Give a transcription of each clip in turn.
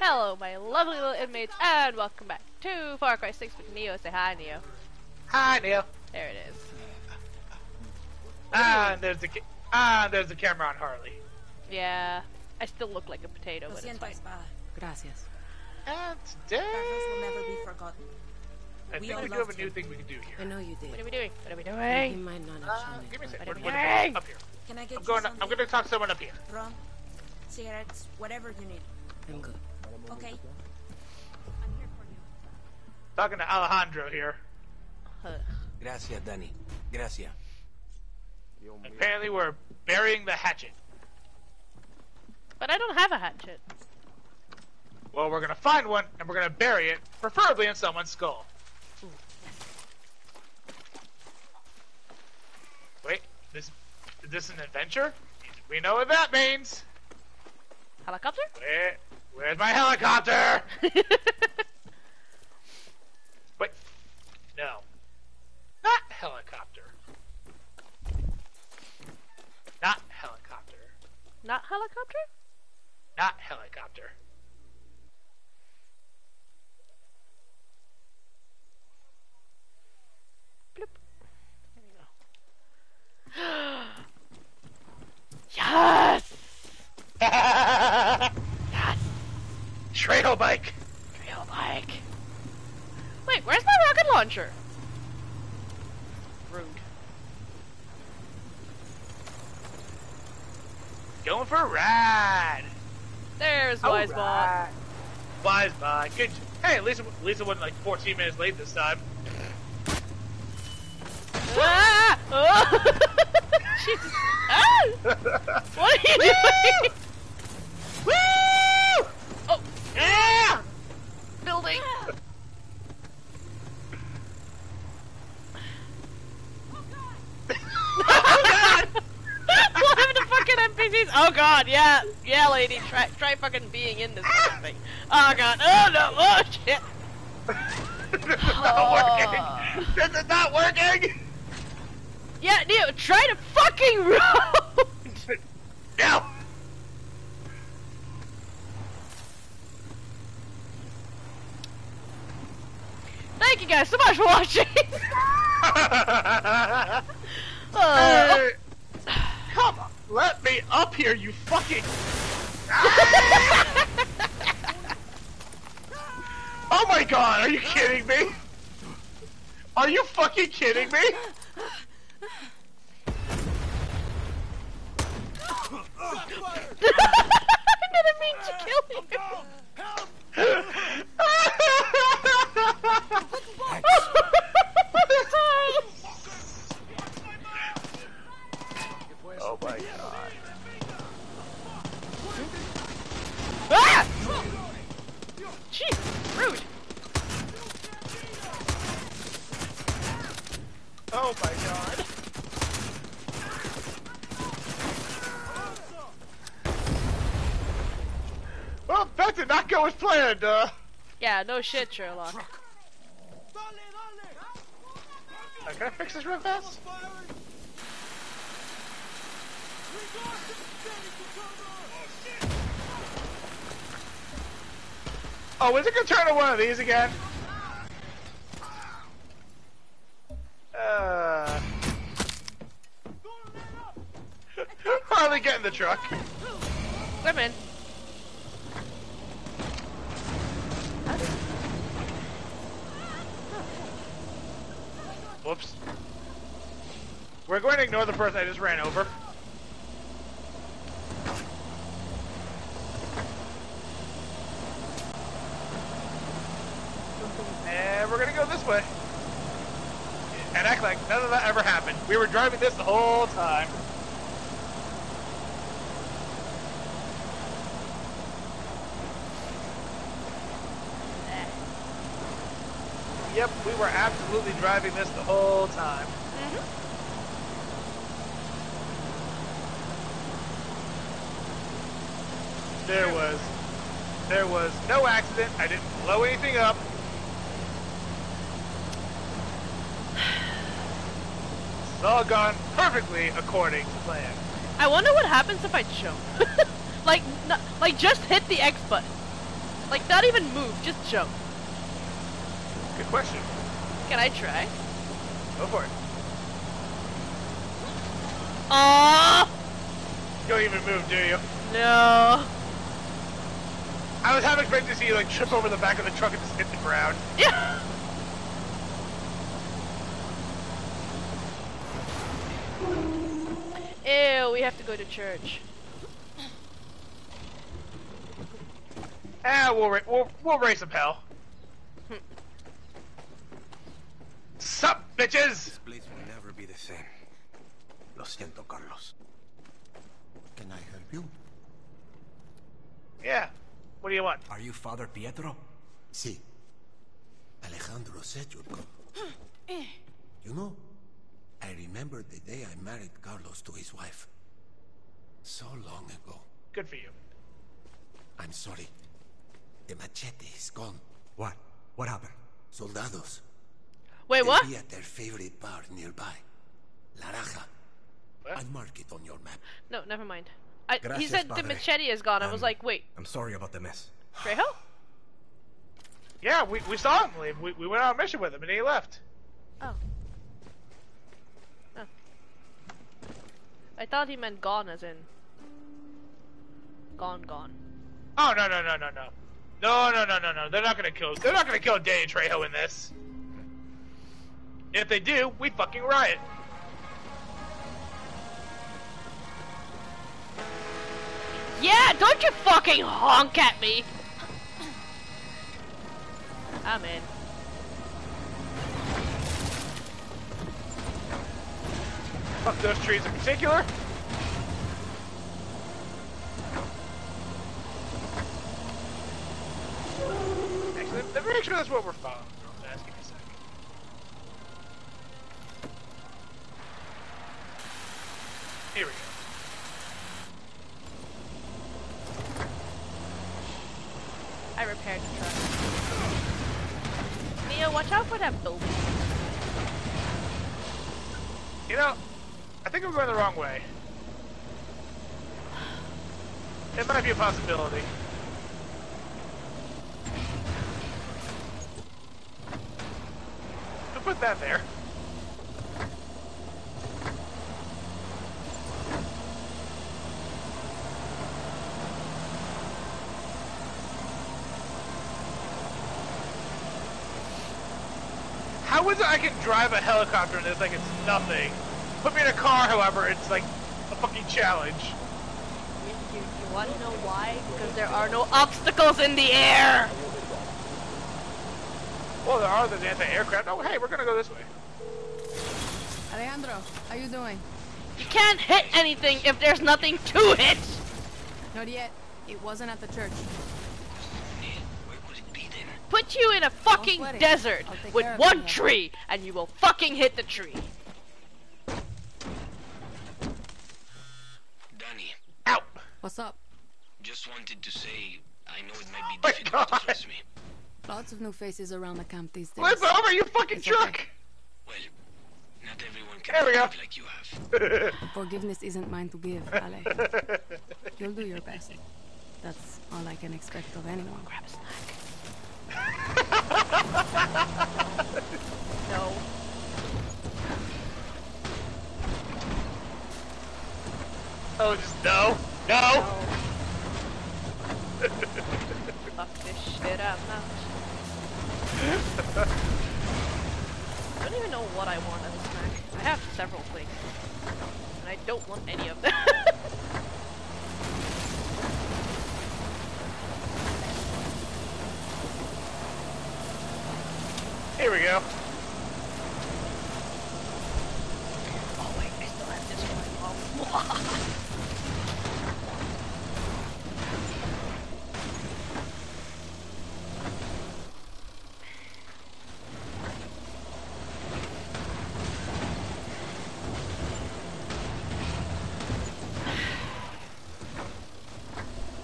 Hello, my lovely little inmates, and welcome back to Far Cry 6 with Neo. Say hi, Neo. Hi, Neo. There it is. Ah, there's the ca- ah, there's the camera on Harley. Yeah, I still look like a potato, Lo but it's siento, fine. Espada. Gracias. And Carlos will today, never be forgotten. I We think all we do have a new him. thing we can do here. I know you did. What are we doing? What are we And he doing? might not have Uh, give me a second. What What, are we what, doing? up here. Can I get I'm going. something? I'm going to talk to someone up here. Rum, cigarettes, whatever you need. I'm good. Okay. I'm here for you. Talking to Alejandro here. Huh. Gracias, Dani. Gracias. Apparently, we're burying the hatchet. But I don't have a hatchet. Well, we're gonna find one and we're gonna bury it, preferably in someone's skull. Wait, this is this an adventure? We know what that means. Helicopter? Where, where's my helicopter? Wait, no, not helicopter. Not helicopter. Not helicopter? Not helicopter. Bloop. There we go. yes! Yes! Trail bike. Trail bike. Wait, where's my rocket launcher? Rude. Going for a ride. There's Wisebot. Alright. Wisebot. Good. Hey, at least at least it wasn't like 14 minutes late this time. Ah! Oh! Jesus. Ah! What are you doing? Woo! Oh, Yeah! building. oh God! what happened to fucking NPCs? Oh god, yeah, yeah, lady, try, try fucking being in this thing. Oh god, oh no, oh shit. this is not working. Oh. This is not working. Yeah, Neo, try to fucking road. No. Thank you guys so much for watching. Uh, Hey, come on, let me up here, you fucking. oh my god, are you kidding me? Are you fucking kidding me? I didn't mean to kill you. Oh my god. ah! Jeez, rude. Oh my god. Well, that did not go as planned, uh. Yeah, no shit, Sherlock. Uh, can I fix this real fast? Oh, is it gonna turn to one of these again? Uh. Harley, get in the truck. Women. Whoops. We're going to ignore the person I just ran over. And we're gonna go this way. And act like none of that ever happened. We were driving this the whole time. Yep, we were absolutely driving this the whole time. Mm-hmm. There was, there was no accident. I didn't blow anything up. It's all gone perfectly according to plan. I wonder what happens if I jump. Like, n- like just hit the X button. Like, not even move, just jump. Question. Can I try? Go for it. Oh You don't even move, do you? no. I was half expecting to see you like trip over the back of the truck and just hit the ground. Yeah. Ew, we have to go to church. Ah, we'll, ra- we'll, we'll raise some hell. Bitches? This place will never be the same. Lo siento, Carlos. Can I help you? Yeah. What do you want? Are you Father Pietro? Sí. Alejandro said you'd come. You know, I remember the day I married Carlos to his wife. So long ago. Good for you. I'm sorry. The machete is gone. What? What happened? Soldados. Wait, They'll what? be at their favorite bar nearby. La Raja. What? I'll mark it on your map. No, never mind. I, he Gracias, said the machete is gone. I was Um, like, wait, I'm sorry about the mess. Trejo? Yeah, we, we saw him leave. We, we went on a mission with him and he left. Oh. Oh. I thought he meant gone as in. Gone, gone. Oh no no no no no. No no no no no. They're not gonna kill they're not gonna kill Danny Trejo in this. If they do, we fucking riot. Yeah, don't you fucking honk at me! I'm in. Fuck those trees in particular. Actually, let me make sure that's what we're following. Here we go. I repaired the truck. Mia, watch out for that building. You know, I think we're going the wrong way. It might be a possibility. Who put that there? How is it I can drive a helicopter in this like it's nothing? Put me in a car, however, it's like a fucking challenge. You, you, you want to know why? Because there are no obstacles in the air! Well, there are the anti-aircraft. Oh, hey, we're gonna go this way. Alejandro, how you doing? You can't hit anything if there's nothing to hit! Not yet. It wasn't at the church. Put you in a fucking desert with one tree, and you will fucking hit the tree. Dani, Out! What's up? just wanted to say I know it might be difficult God. to trust me. Lots of new faces around the camp these days. Flip over, you fucking It's okay. Well, not everyone can There we go. like you have. Forgiveness isn't mine to give, Ale. You'll do your best. That's all I can expect of anyone. Grab a snack. No. oh, just no, no. No. Fuck this shit, I'm out. I don't even know what I want as a snack. I have several things. And I don't want any of them. Here we go. oh wait, I still have this one.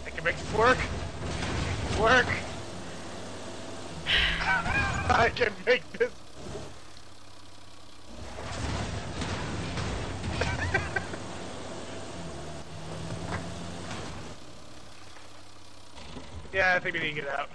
I can make this work. Work. I can make this. Yeah, I think we to get out.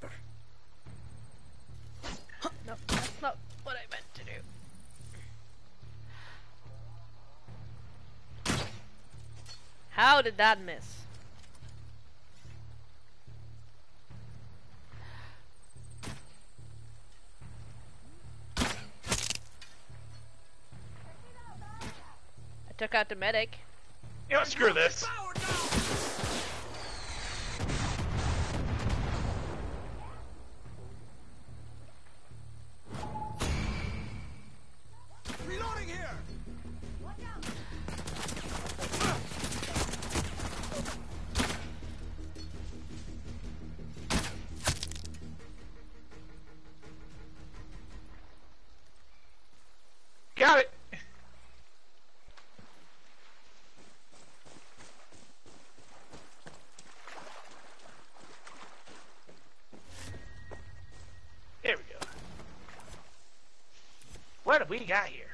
Sniper. No, that's not what I meant to do. How did that miss? I took out the medic. You know, screw this. We got here?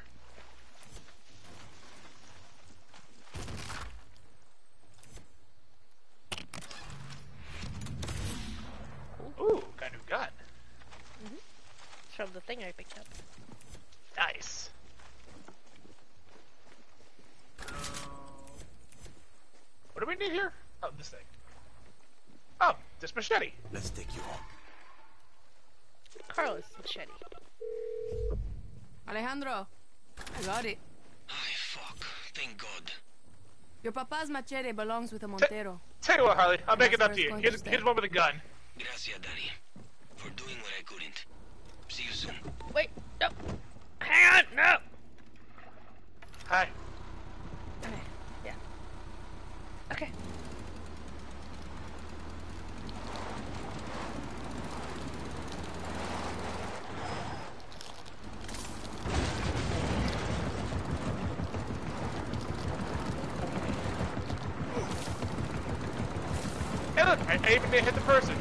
Ooh, got a new gun. It's from the thing I picked up. Nice. What do we need here? Oh, this thing. Oh, this machete. Let's take you home. Carlos machete. Alejandro, I got it. Ay, fuck. Thank God. Your papa's machete belongs with a Montero. Tell you what, Harley, I'll make it up to you. Here's, here's one with a gun. Gracias, Daddy. For doing what I couldn't. See you soon. Wait, no. Hang on, no. Hi. Okay, yeah. Okay. Hey, look, I, I even hit the person.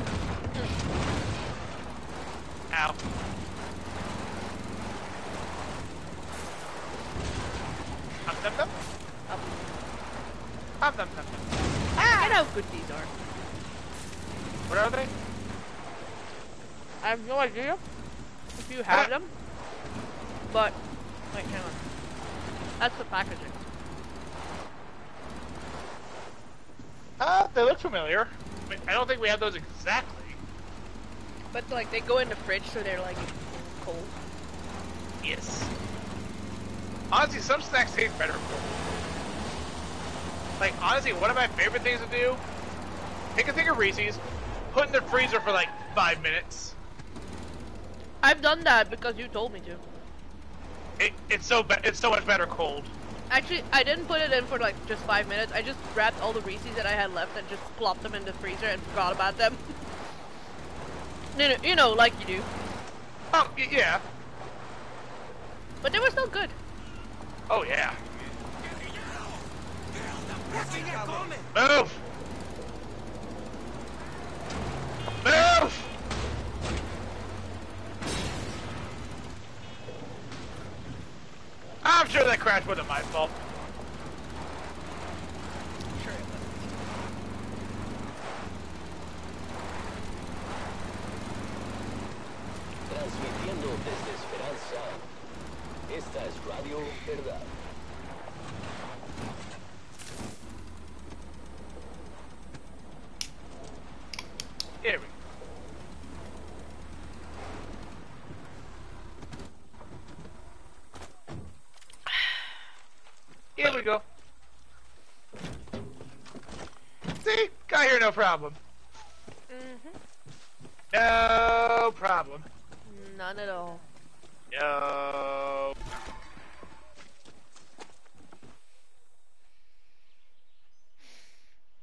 Ow. Um, dum, dum. Up. Um, dum, dum, dum. Ah! I know how good these are. What are they? I have no idea if you have them, but wait, hang on. That's the packaging. Uh, they look familiar. I, don't think we have those exactly. But like they go in the fridge, so they're like cold. Yes. Honestly, some snacks taste better cold. Like, honestly, one of my favorite things to do, take a thing of Reese's, put in the freezer for like five minutes. I've done that because you told me to. It, it's so it's so much better cold. Actually, I didn't put it in for like just five minutes. I just grabbed all the Reese's that I had left and just plopped them in the freezer and forgot about them. you, know, you know, like you do. Oh, y- yeah. But they were still good. Oh, yeah. Move! I'm sure that crash wasn't my fault. Transmitiendo desde Esperanza. Esta es Radio Verdad. No problem. Mm-hmm. No problem. None at all. No.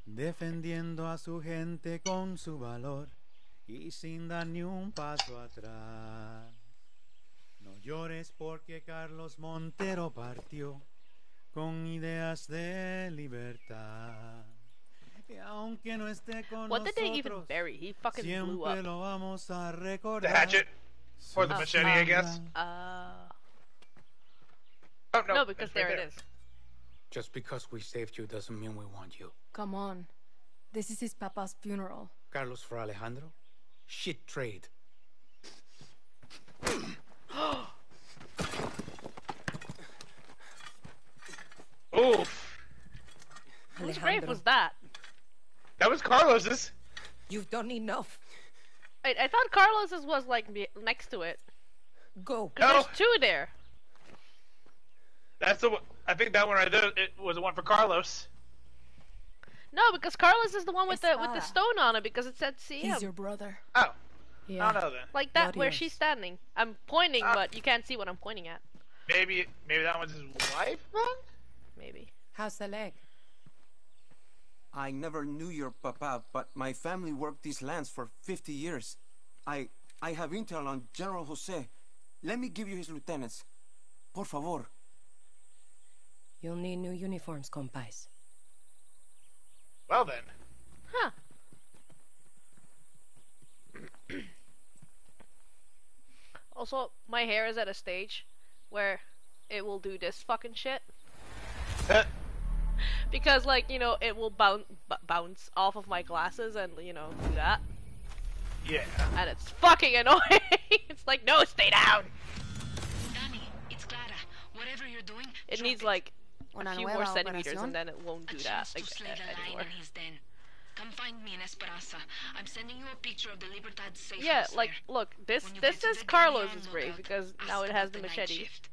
defendiendo a su gente con su valor y sin dar ni un paso atrás. No llores porque Carlos Montero partió con ideas de libertad. What did they even bury? He fucking blew siempre up. lo vamos a The hatchet. Or the Oh. machete, I guess. Uh, Oh, no. no, because there right it is. Just because we saved you doesn't mean we want you. Come on. This is his papa's funeral. Carlos for Alejandro? Shit trade. Oof. Whose grave was that? That was Carlos's. You've done enough. I, I thought Carlos's was like be- next to it. Go. No. there's two there. That's the one. I think that one right there it was the one for Carlos. No, because Carlos is the one with the with the stone on it because it said CM. He's your brother. Oh, Yeah. I don't know then. Like that Not where she's standing. I'm pointing, Ah. but you can't see what I'm pointing at. Maybe maybe that one's his wife then? Maybe. How's the leg? I never knew your papa, but my family worked these lands for 50 years. I I have intel on General Jose. Let me give you his lieutenants. Por favor. You'll need new uniforms, compais. Well then. Huh. also, my hair is at a stage where it will do this fucking shit. Uh, because, like, you know, it will bounce bounce off of my glasses and, you know, do that. Yeah. And it's fucking annoying. it's like, no, stay down. Dani, it's Clara. Whatever you're doing, It drop needs like a few more centimeters operación. and then it won't a do that chance to like, slay the lion anymore. in his den. Come find me in Esperanza. I'm sending you a picture of the Libertad safe Yeah, like, there. look, this this is the door, be on Carlos's grave because now it has the machete. shift.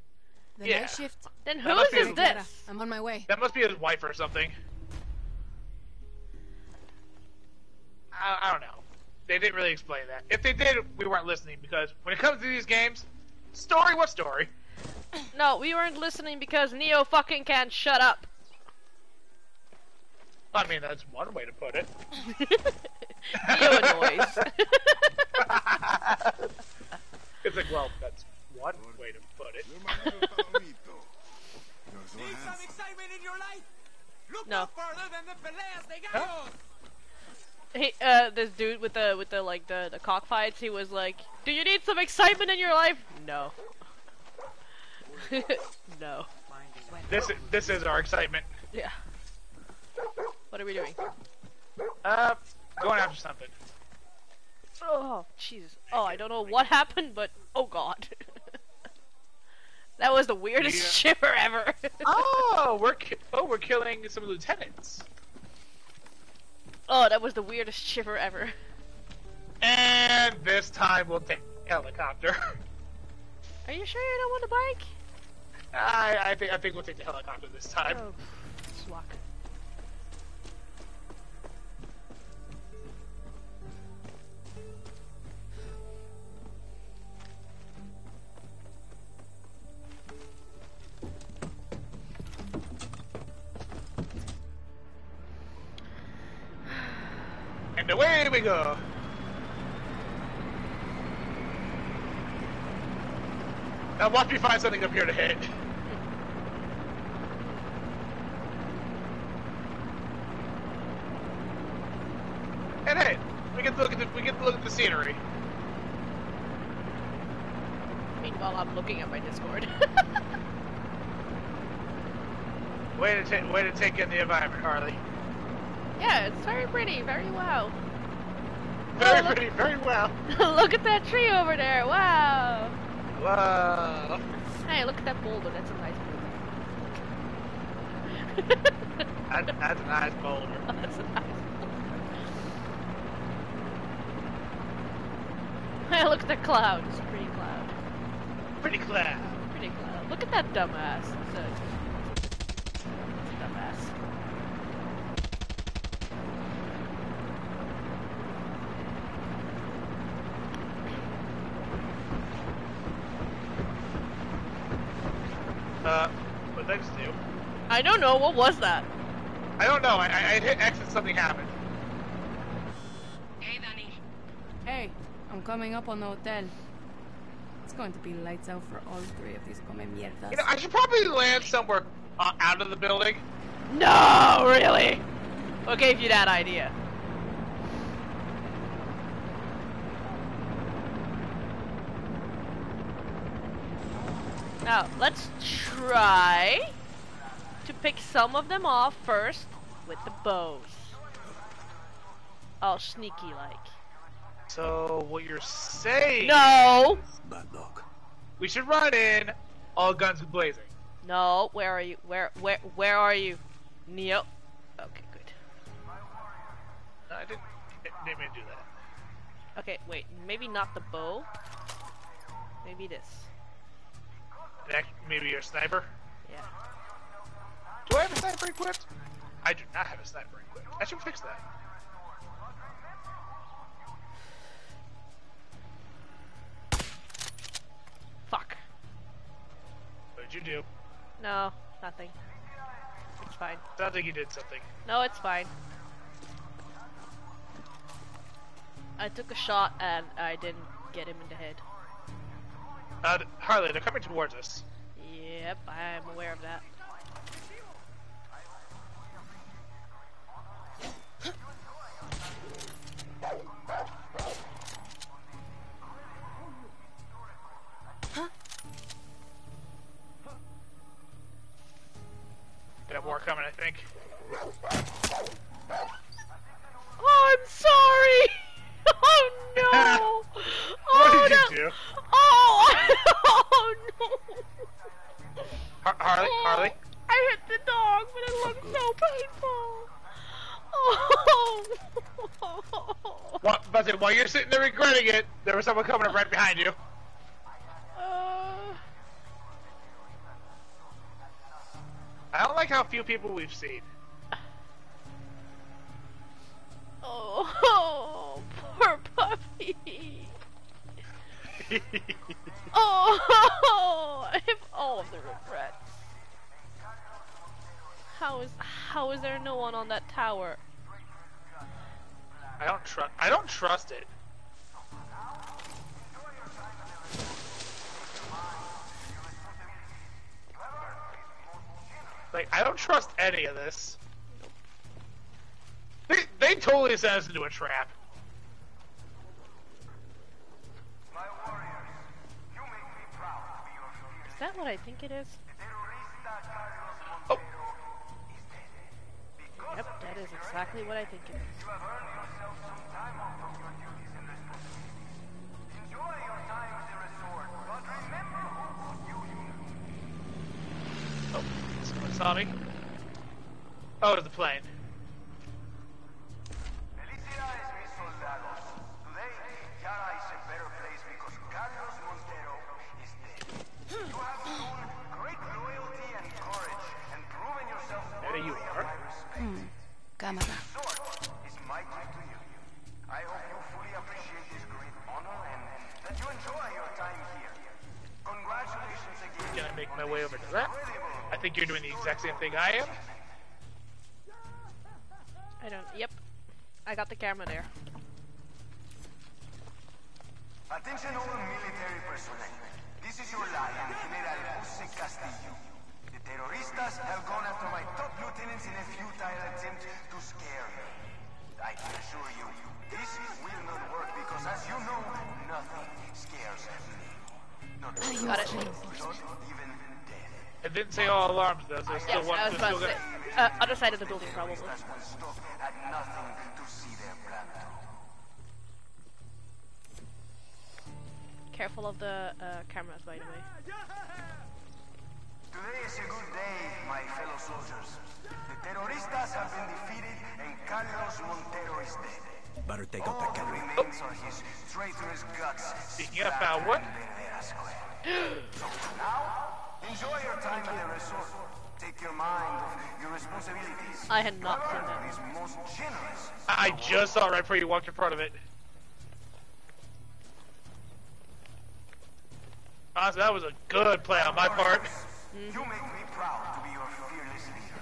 The Yeah. night shift. Then That must whose is his- this? I'm on my way. That must be his wife or something. I, I don't know. They didn't really explain that. If they did, we weren't listening because when it comes to these games, story what story? No, we weren't listening because Neo fucking can't shut up. I mean, that's one way to put it. Neo annoys. it's like, well, that's one way to put it. excitement in your life? Look No. further than the peleas de gallos. he, uh, this dude with the with the like the the cockfights, he was like, "Do you need some excitement in your life?" No. no. This this is our excitement. Yeah. What are we doing? Uh, going after something. Oh, Jesus. Oh, I don't know what happened, but oh god. that was the weirdest Yeah. shiver ever. Oh, we're ki- oh we're killing some lieutenants. oh, that was the weirdest shiver ever. And this time we'll take helicopter. Are you sure you don't want the bike? I I think I think we'll take the helicopter this time. Oh, away we go. Now watch me find something up here to hit. And hey, we get to look at the we get to look at the scenery. Meanwhile, I'm looking at my Discord. Way to take way to take in the environment, Harley. yeah, it's very pretty, very wow. Very Oh, pretty, very well. look at that tree over there, wow. Wow. Hey, look at that boulder, that's a nice boulder. That, that's a nice boulder. that's a nice Hey, look at that cloud, it's a pretty cloud. Pretty cloud. Pretty cloud. Look at that dumbass. It's a- Uh, what did I just do? I don't know. What was that? I don't know. I, I I hit X and something happened. Hey, Dani. Hey, I'm coming up on the hotel. It's going to be lights out for all three of these come mierdas. You know, I should probably land somewhere uh, out of the building. No, really. What gave you that idea? Now, let's try to pick some of them off first with the bows. All sneaky like. So what you're saying? No! Bad luck. We should run in, all guns blazing. No, where are you? Where, where, where are you? Neo. Okay, good. No, I didn't, I didn't mean to do that. Okay, wait, maybe not the bow. Maybe this. Next, maybe you're a sniper. Yeah. Do I have a sniper equipped? I do not have a sniper equipped. I should fix that. Fuck. What did you do? No, nothing. It's fine. Sounds like you did something. No, it's fine. I took a shot and I didn't get him in the head. Uh, Harley, they're coming towards us. Yep, I'm aware of that. We have more coming, I think. Oh, I'm sorry! Oh no! What oh, did you no. do? Oh! oh no! Har- Harley, oh, Harley. I hit the dog, but it looked so painful. Oh! What, but then while you're sitting there regretting it, there was someone coming up right behind you. Few people we've seen. oh, poor puppy. Oh, I have all of the regrets. How is how is there no one on that tower? I don't trust. I don't trust it. Like I don't trust any of this. They they totally set us into a trap. Is that what I think it is? Oh. Yep, that is exactly what I think it is. Oh, someone saw me. Oh, it's the plane. There you are. Hmm. Cámara. Can I make my way over to that? I think you're doing the exact same thing I am. I don't. Yep, I got the camera there. Attention all military personnel. This is your lion, General Jose Castillo. The terroristas have gone after my top lieutenants in a futile attempt to scare me. I can assure you, this will not work because as you know, nothing scares me. Not Got it. not even death. It didn't say all alarms though, so still Yes, one. I was about to say. Uh, other side of the building, probably. Terroristas will stop at nothing to see their. Careful of the uh, cameras, by the way. Today is a good day, my fellow soldiers. The terroristas have been defeated and Carlos Montero is dead. Better take out All that that camera. remains are his traitorous guts. Speaking about what? Rivera Square. So now, enjoy your time at the resort. Take your mind of your responsibilities. I had not seen Govern that. is most generous. I just saw it right before you walked in front of it. Ah, Honestly, that was a good play on my part. You make me proud to be your fearless leader.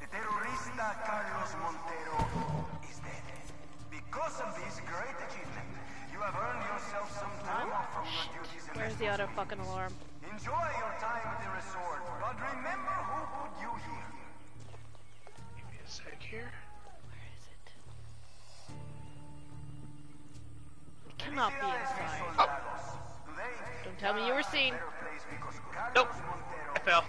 The terrorista Carlos Montero is dead. Because of this great achievement, you have earned yourself some time off from your duties Where's the other fucking alarm? Enjoy your time at the resort, but remember who put you here. Give me a sec here. Where is it? It cannot be inside. Oh. Don't tell me you were seen. Nope. I fell.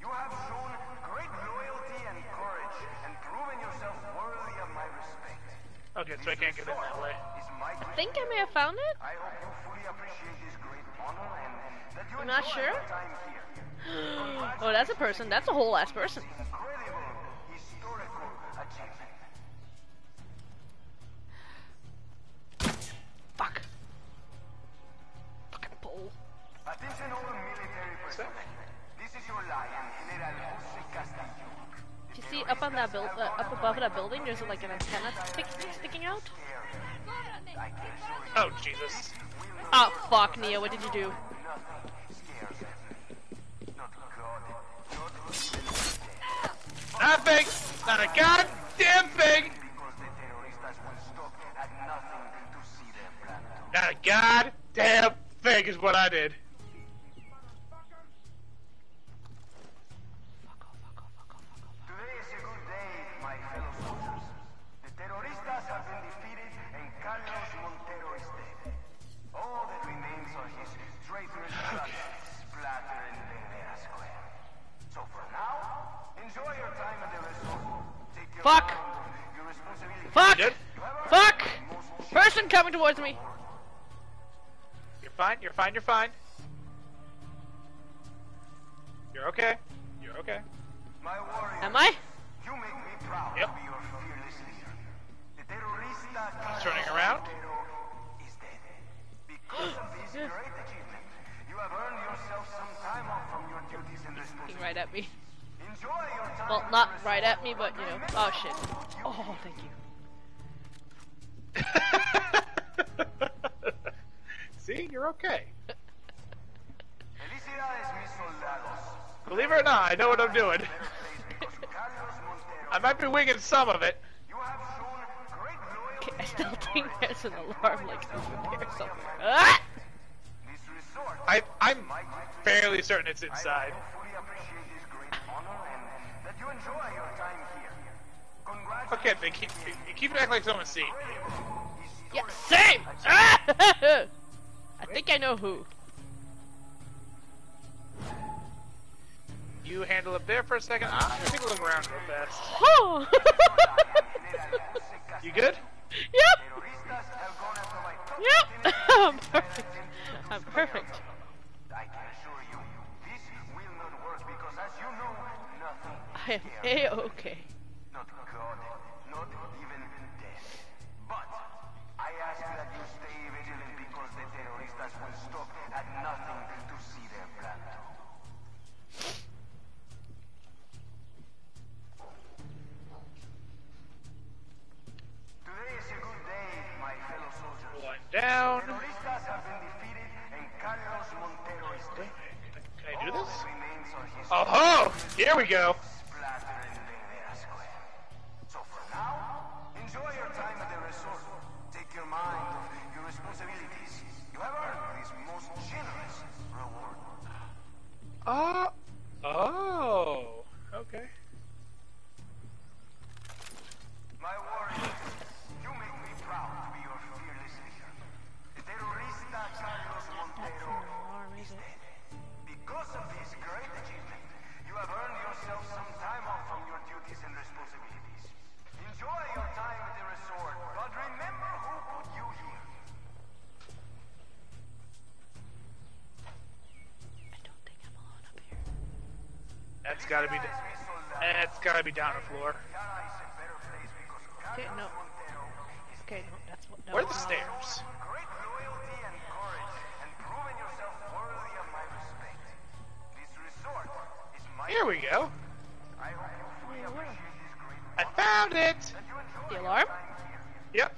You have shown great loyalty and courage and proven yourself worthy of my respect. Oh, okay, so I can't get in that way. I think I may have found it. I hope you fully appreciate this great honor and that you I'm not sure. your time here. oh, that's a person. That's a whole ass person. Incredible historical achievement. Fuck. Fucking pole. Attention all military personnel. This is your lion, General Jose Castillo. You see up on that build, uh, up above that building? There's like an antenna stick sticking out. Oh, Jesus. Oh fuck, Neo, what did you do? Nothing! Not a goddamn thing! Not a goddamn thing is what I did. Fuck! Good? Fuck! Person coming towards me. You're fine, you're fine, you're fine. You're okay. You're okay. My warrior, Am I? you make me proud Yep. to be your fearless leader. The terrorista He's turning around. Montero is dead. Because of this great achievement, you have earned yourself some time off from your duties and Looking responsibilities. right at me. Enjoy your time Well, not right at me, but you know. Oh shit. who put you Oh, thank you. See, you're okay. Felicidades, mis soldados. Believe it or not, I know what I'm doing. I might be winging some of it. you have shown great loyalty Okay, I still think courage. there's an alarm like over there somewhere. Ah! I, I'm fairly certain it's inside. Fully appreciate this great honor and that you enjoy your time here. Congratulations. Okay, they keep, you keep acting like someone's seen. Yeah, same! Ah! I think I know who. You handle up there for a second. I'm gonna take a look around real fast. Oh! You good? yep! Terroristas have gone after my top Yep! I'm perfect. I'm perfect. I can assure you, this will not work because as you know, nothing I am a-okay. Not God, not even death. But I ask that you stay vigilant because the terroristas will stop at nothing to see their plan through. Today is a good day, my fellow soldiers. One down. Terroristas have been defeated and Carlos Montero is dead. Can I do this? All that remains are his Oh ho! Oh, here we go. Oh. Oh. That's gotta be. That's gotta be down the floor. Okay, no. Okay, no, that's what. No, Where are the no. stairs? Great loyalty and courage, and proven yourself worthy of my respect. This resort is my. Here we go. I hope you fully appreciate this great I found it. The alarm? Yep.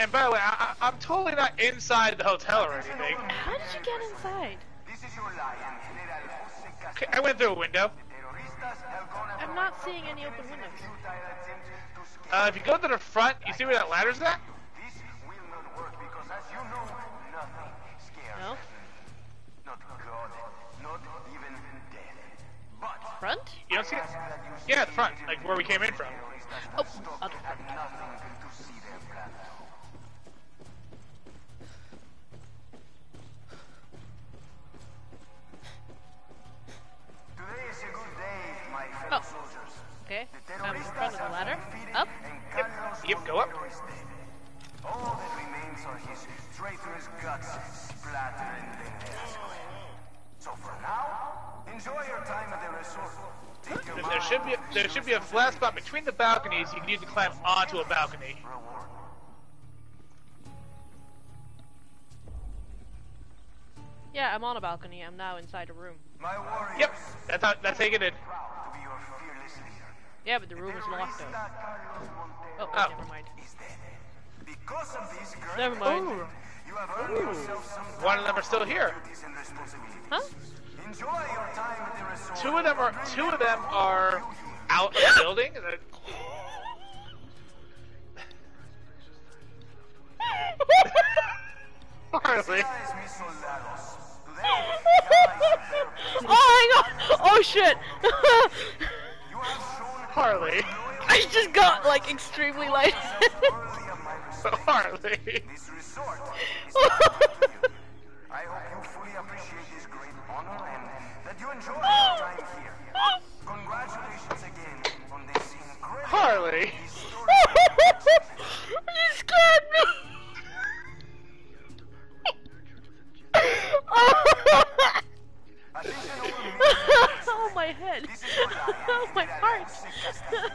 And by the way, I, I, I'm totally not inside the hotel or anything. How did you get inside? This is your lion, General Jose Okay, I went through a window. Terroristas have gone after I'm not seeing any open lieutenants in a windows. futile attempt to scare Uh, if you go to the front, you see where that ladder's at? This will not work because, as you know, nothing scares No? Not even death. But Front? You don't see it? Yeah, the front, like where we came in from. Oh, Oh. Okay. Um, the I'm in front of the ladder. Up. and Carlos Yep, go up. Montero is dead. All that remains are his traitorous guts splattered in Penasco. So for now, enjoy your time at the resort. There should be a, there should be a flat spot between the balconies. You can use to climb onto a balcony. Yeah, I'm on a balcony. I'm now inside a room. My warriors, Yep, that's how that's how you get in. proud to be your fearless leader. Yeah, but the room is locked though. Carlos Oh, Oh. never mind. Because of this great Never mind. achievement, you have earned yourself some One of them are still here. duties and responsibilities. Huh? Enjoy your time at the resort. Two of them are two of them are out of the building. and Harley. Guys, mis soldados. Today, oh my god! Oh shit! you have shown Harley. I just got like extremely light. worthy of my respect. Harley. This resort is devoted to you. I hope you fully appreciate this great honor and that you enjoy your time here. Congratulations again on this incredible Harley. you scared me! Oh my head! Oh my heart! Jose Castillo.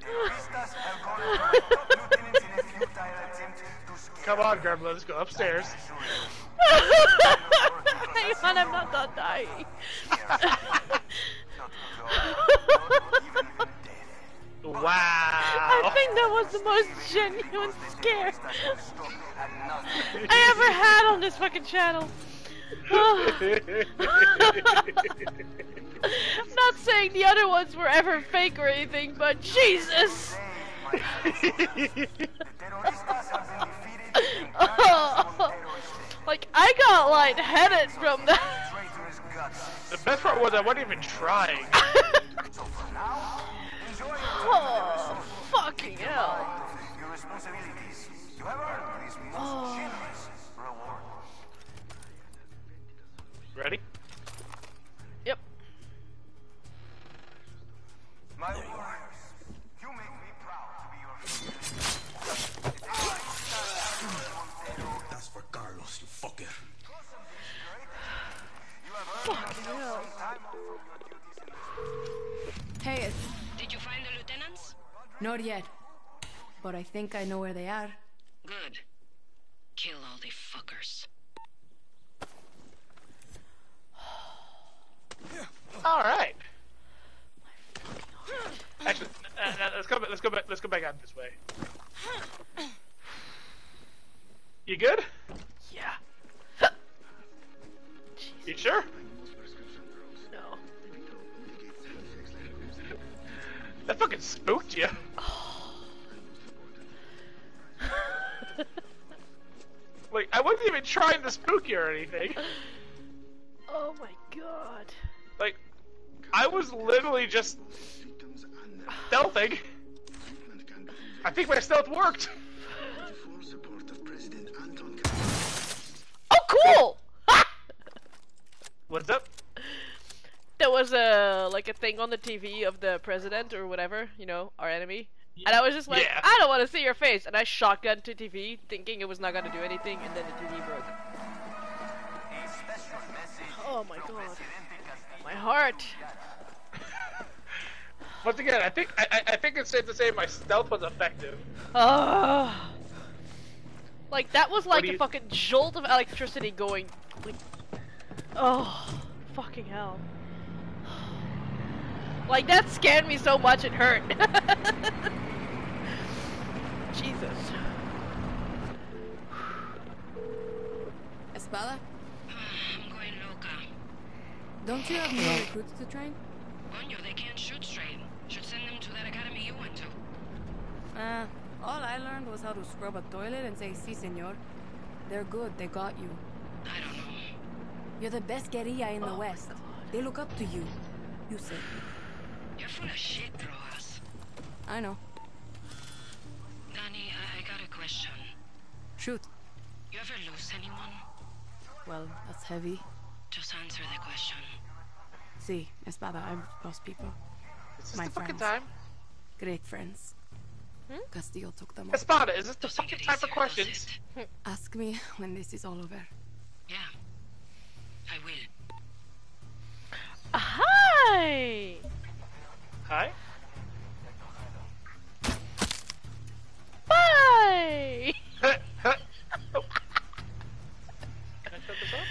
Terroristas have gone after my top lieutenants in a futile attempt to scare Come on, Grandma, let's go upstairs. Hang on, I'm not done dying. Wow. I think that was the most genuine scare I ever had on this fucking channel. I'm not saying the other ones were ever fake or anything, but Jesus! like, I got lightheaded from that. The best part was I wasn't even trying. oh, fucking hell. Your responsibilities. You have earned this most Oh. Ready? Yep. My warriors, you make me proud to be your That's for Carlos, you fucker. Fucking hell. Hey, it's Did you find the lieutenants? not yet. But I think I know where they are. Good. Kill all the fuckers. All right. Actually, uh, uh, let's go. back- Let's go back. Let's go back out this way. You good? Yeah. You sure? No. That fucking spooked you. like I wasn't even trying to spook you or anything. Oh my god. Like I was literally just stealthing. I think my stealth worked. Oh, cool! What's up? There was a like a thing on the TV of the president or whatever, you know, our enemy. And I was just like, Yeah. I don't want to see your face. And I shotgunned to TV, thinking it was not gonna do anything, and then the TV broke. Oh my god. My heart. Once again, I think I, I- I think it's safe to say my stealth was effective. Oh. Like that was like a you- fucking jolt of electricity going like Oh fucking hell. Like that scared me so much it hurt. Jesus. Espada? I'm going loca. Don't you have more recruits to train? Coño, they can't shoot straight. Should send them to that academy you went to. Uh, all I learned was how to scrub a toilet and say, si, senor. They're good, they got you. I don't know. You're the best guerrilla in the West. They look up to you. You said. You're full of shit, Rojas. I know. Dani, I, I got a question. Shoot. You ever lose anyone? Well, that's heavy. Just answer the question. See, Espada, I've lost people. Is this My the fucking time? Great friends. Mm-hmm. Castillo took them all. Espada, is this the fucking time for questions? Ask me when this is all over. Yeah. I will. Hi! Hi? Bye! Can I shut this off?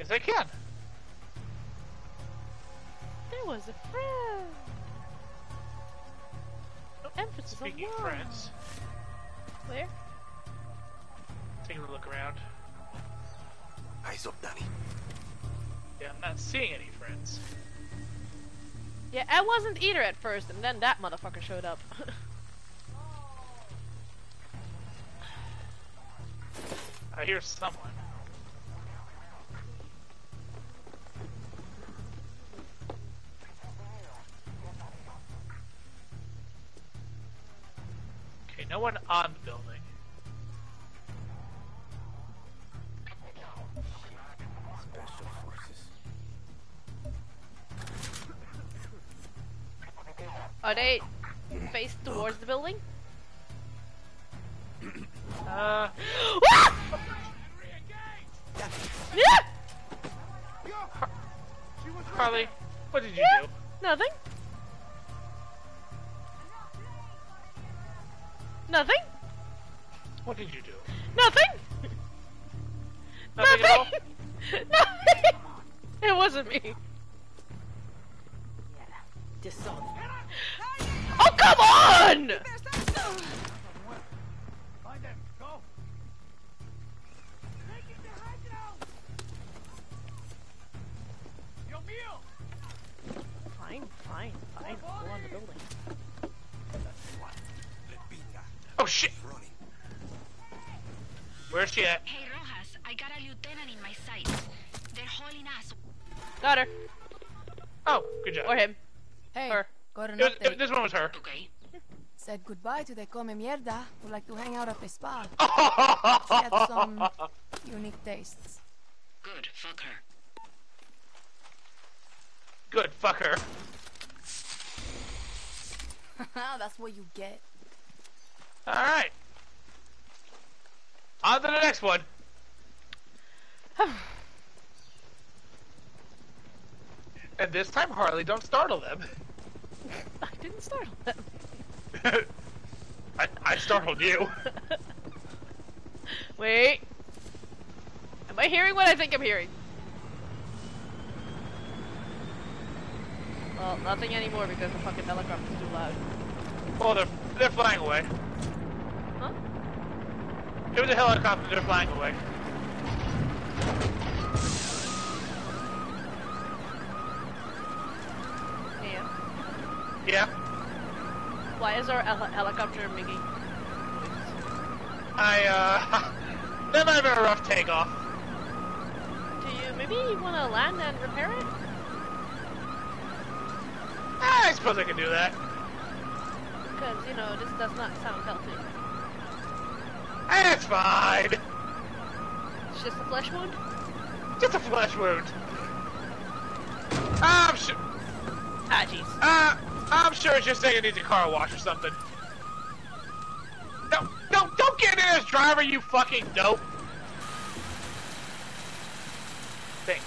Yes, I can. There was a friend. No emphasis Speaking on of was. friends, Where? taking a look around. Eyes up, Dani. Yeah, I'm not seeing any friends. Yeah, I wasn't either at first, and then that motherfucker showed up. I hear someone. No one on the building. Special forces. Are they faced towards the building? Uh, Yeah! Harley, what did you do? Nothing. Nothing. What did you do? Nothing. Nothing at? Nothing. It wasn't me. Oh come on! Oh shit! Where's she at? Hey, Rojas, I got a lieutenant in my sights. They're hauling us. Got her. Oh, good job. Or him. Hey, Her. got an It was- update. it- this one was her. Okay. Said goodbye to the come mierda who like to hang out at the spa. she had some unique tastes. Good, fuck her. Good, fuck her. That's what you get. Alright. On to the next one. and this time, Harley, don't startle them. I didn't startle them. I, I startled you. Wait. Am I hearing what I think I'm hearing? Well, nothing anymore because the fucking helicopter's too loud. Oh, they're, they're flying away. Was a helicopter, they're flying away. Yeah. Yeah, Why is our hel- helicopter making... I, uh... that might have been a rough takeoff. Do you maybe you want to land and repair it? Ah, I suppose I can do that. Because, you know, this does not sound healthy. It's fine. It's just a flesh wound? Just a flesh wound. I'm sure. Ah, jeez. Uh, I'm sure it's just saying it needs a car wash or something. No, no, don't get in as driver, you fucking dope. Thank you.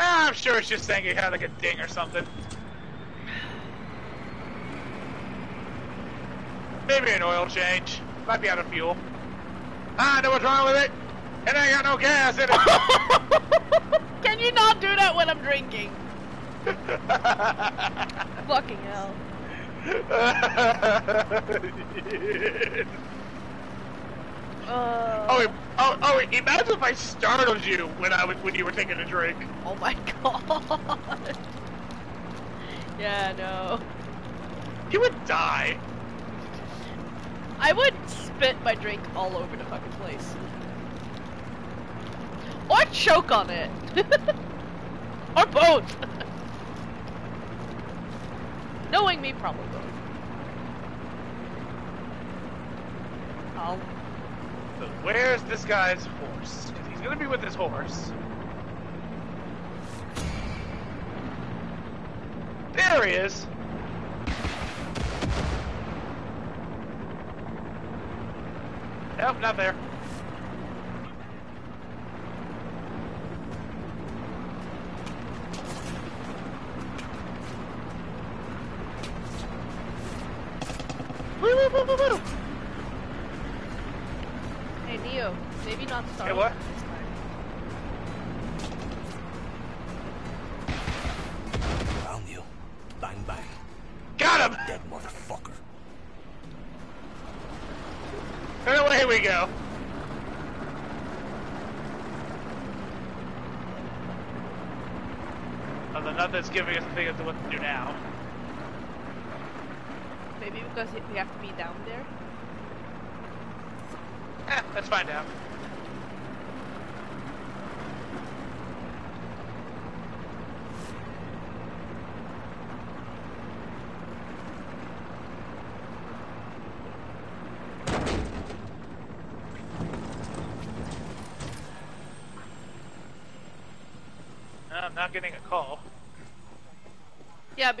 Ah, I'm sure it's just saying it had like a ding or something. Maybe an oil change. Might be out of fuel. Ah, I know what's wrong with it. It ain't got no gas in it. Can you not do that when I'm drinking? Fucking hell. Uh, oh, oh, oh! Imagine if I startled you when I was when you were taking a drink. oh my god. yeah, no. You would die. I would spit my drink all over the fucking place. Or choke on it. or both. Knowing me, probably both. Oh. So where's this guy's horse? he's gonna be with his horse. There he is. Nope, not there.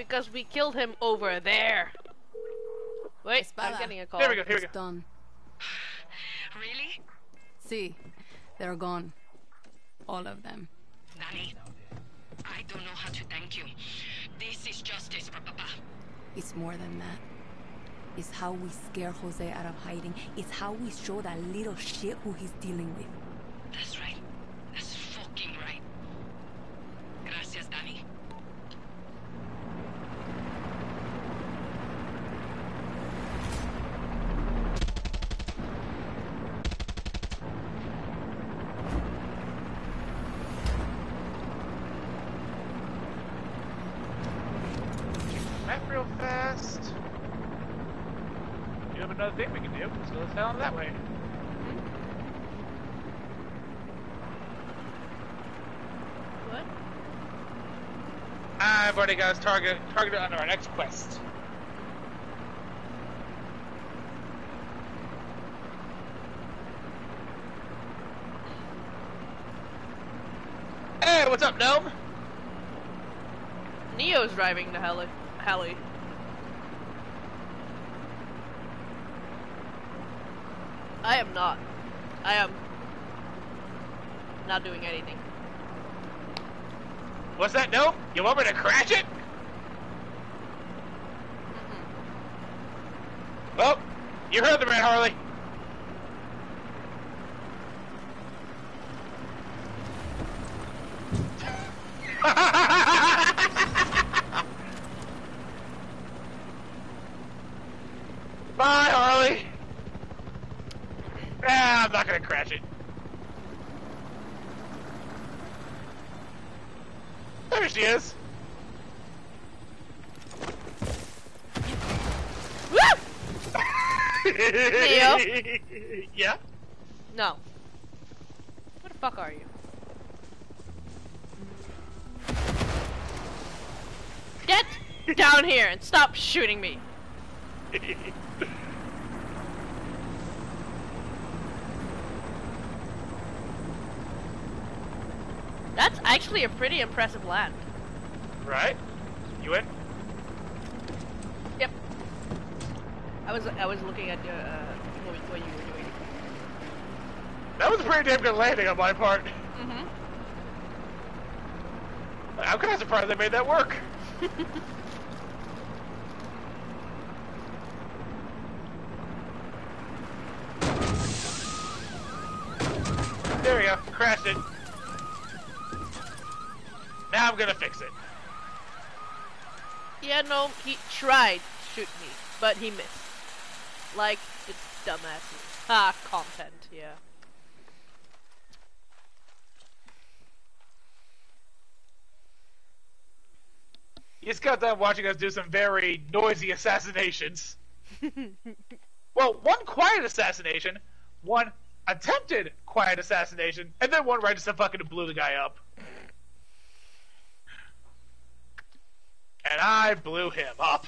Because we killed him over there. Wait, I'm getting a call. There we go, here we It's go. done. Really? See, they're gone. All of them. Dani, I don't know how to thank you. This is justice for Papa. It's more than that. It's how we scare Jose out of hiding. It's how we show that little shit who he's dealing with. That's right. That's fucking right. Gracias, Dani. Map real fast. You have another thing we can do, so let's head on that way. What? I've already got us target targeted on our next quest. Hey, what's up, gnome? Neo's driving the heli. heli. I am not. I am not doing anything. What's that, gnome? You want me to crash it? Well, you heard the man, Harley. Bye, Harley. Ah, I'm not gonna crash it. There she is. Leo? yeah? No. Where the fuck are you? Get down here and stop shooting me. That's actually a pretty impressive land. right? You in? Yep. I was I was looking at your, uh, what, what you were doing. That was a pretty damn good landing on my part. Mm-hmm. I'm kind of surprised they made that work. there we go. Crashed it. Now I'm gonna fix it. Yeah, no, he tried to shoot me, but he missed. Like the dumbasses. Ah, content, yeah. You just got done watching us do some very noisy assassinations. well, one quiet assassination, one attempted quiet assassination, and then one right just fucking blew the guy up. And I blew him up.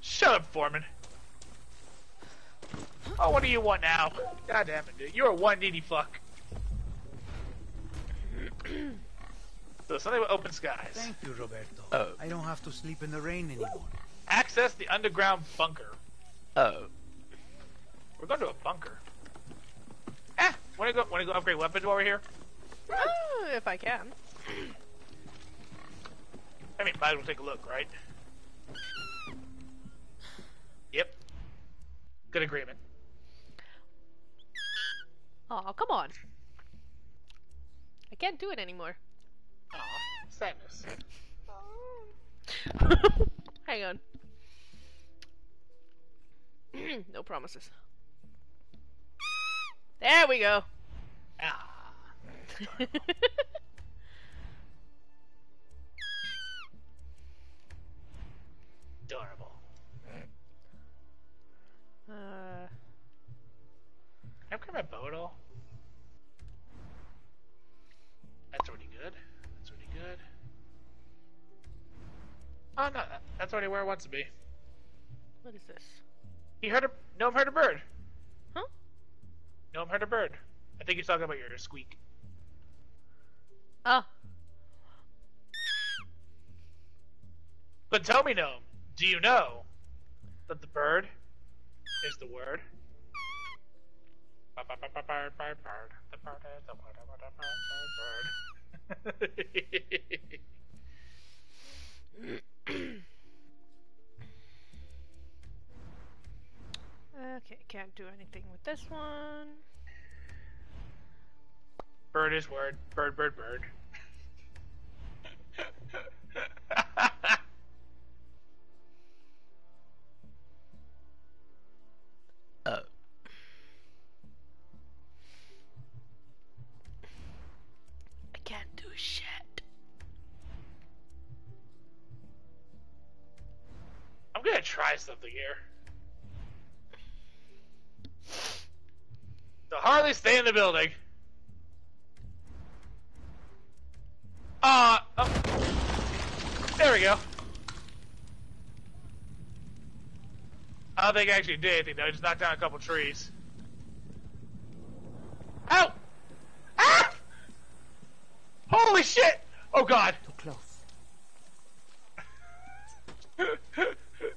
Shut up, Foreman. Oh, what do you want now? God damn it, dude. You're a one needy fuck. so something with open skies. Thank you, Roberto. Oh. I don't have to sleep in the rain anymore. Access the underground bunker. Oh. We're going to a bunker. Eh, wanna go wanna go upgrade weapons while we're here? Uh, if I can. I mean might as well take a look, right? Yep. Good agreement. Oh, come on. I can't do it anymore. Aw, sadness. Hang on. no promises. There we go. Ah. Adorable. uh, Can I upgrade my bow at all? That's already good. That's already good. Oh no, that's already where it wants to be. what is this? He heard a Gnome heard a bird. Huh? Gnome heard a bird. I think he's talking about your squeak. Oh, But tell me, Gnome, do you know that the bird is the word? Bird, bird, bird, bird, bird, bird. The bird is the word, the bird, bird, bird. okay. Can't do anything with this one. Bird is word. Bird, bird, bird. Oh. I can't do shit. I'm gonna try something here. The Harley, stay in the building. Uh, oh. there we go. I don't think I actually did anything though. I just knocked down a couple trees. Ow! Ah! Holy shit! Oh god! Too close.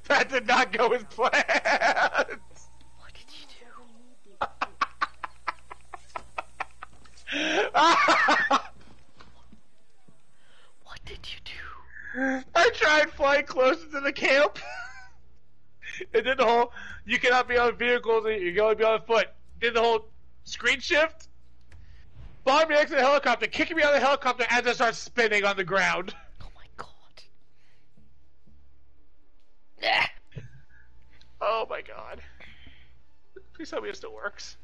that did not go as planned. What did you do? What did you do? I tried flying closer to the camp. and did the whole you cannot be on vehicles, you can only be on foot. Did the whole screen shift. Bombed me next to the helicopter, kicking me out of the helicopter as I start spinning on the ground. Oh my god. Ah. Oh my god. Please tell me it still works.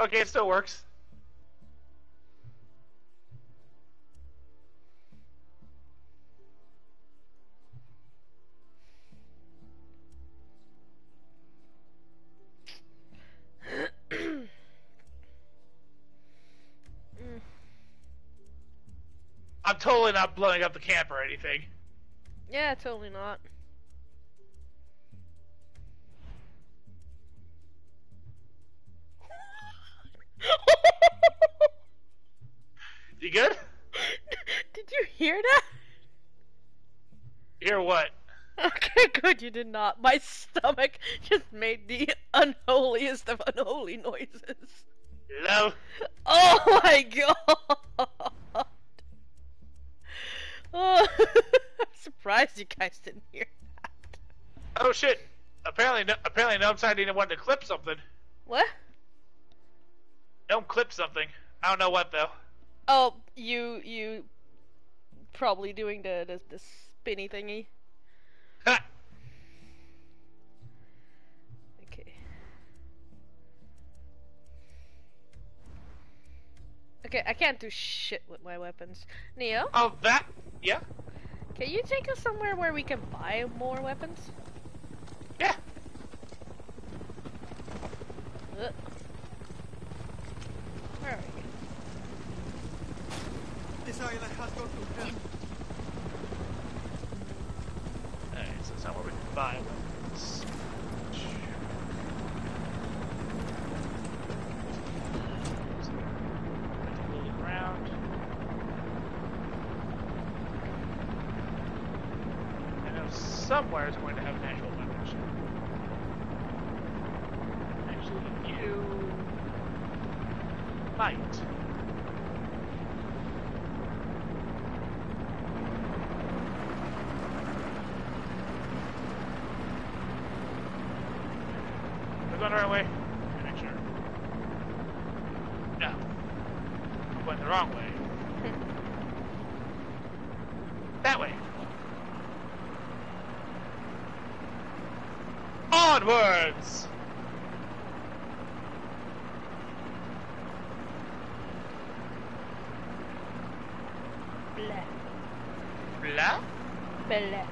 Okay, it still works. I'm totally not blowing up the camp or anything. Yeah, totally not. You good? Did you hear that? Hear what? Okay, good, you did not. My stomach just made the unholiest of unholy noises. Hello? Oh my god! Oh, I'm surprised you guys didn't hear that. Oh shit! Apparently, no, apparently, decided he wanted to clip something. What? Gnome clipped something. I don't know what though. Oh, you you probably doing the the, the spinny thingy. I can't do shit with my weapons. Neo, Oh, that? Yeah. can you take us somewhere where we can buy more weapons? Yeah. Ugh. Where are we? This island has got to help. Alright, so that's not where we can buy weapons. Look around. I know somewhere is going to have an actual weapon shop. Actually, you might. We're going the right way. Let me Make sure. No. We're going the wrong way. that way. Onwards! Blah. Blah? Blah.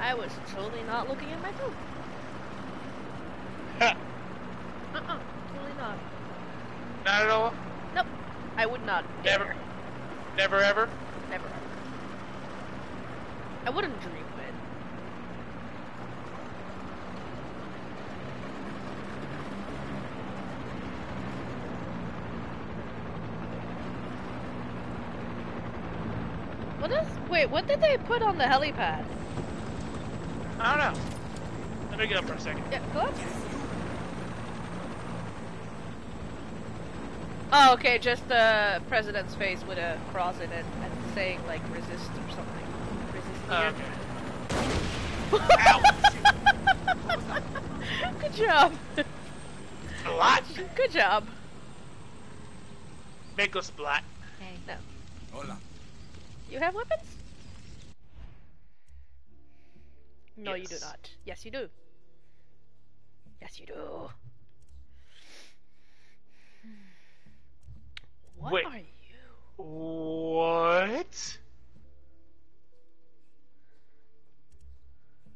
I was totally not looking at my phone. Uh-uh, totally not. Not at all? Nope, I would not. Never. dare. Never ever? Never. I wouldn't dream of it. What is? Wait, what did they put on the helipad? I don't know. Let me get up for a second. Yeah, go up. Oh, okay, just the president's face with a cross in it and saying like resist or something. Resist here. Good job. A lot. Good job. Make us splat. No. Hola. You have weapons? No, you do not. Yes, you do. Yes, you do. What Wait. are you? What?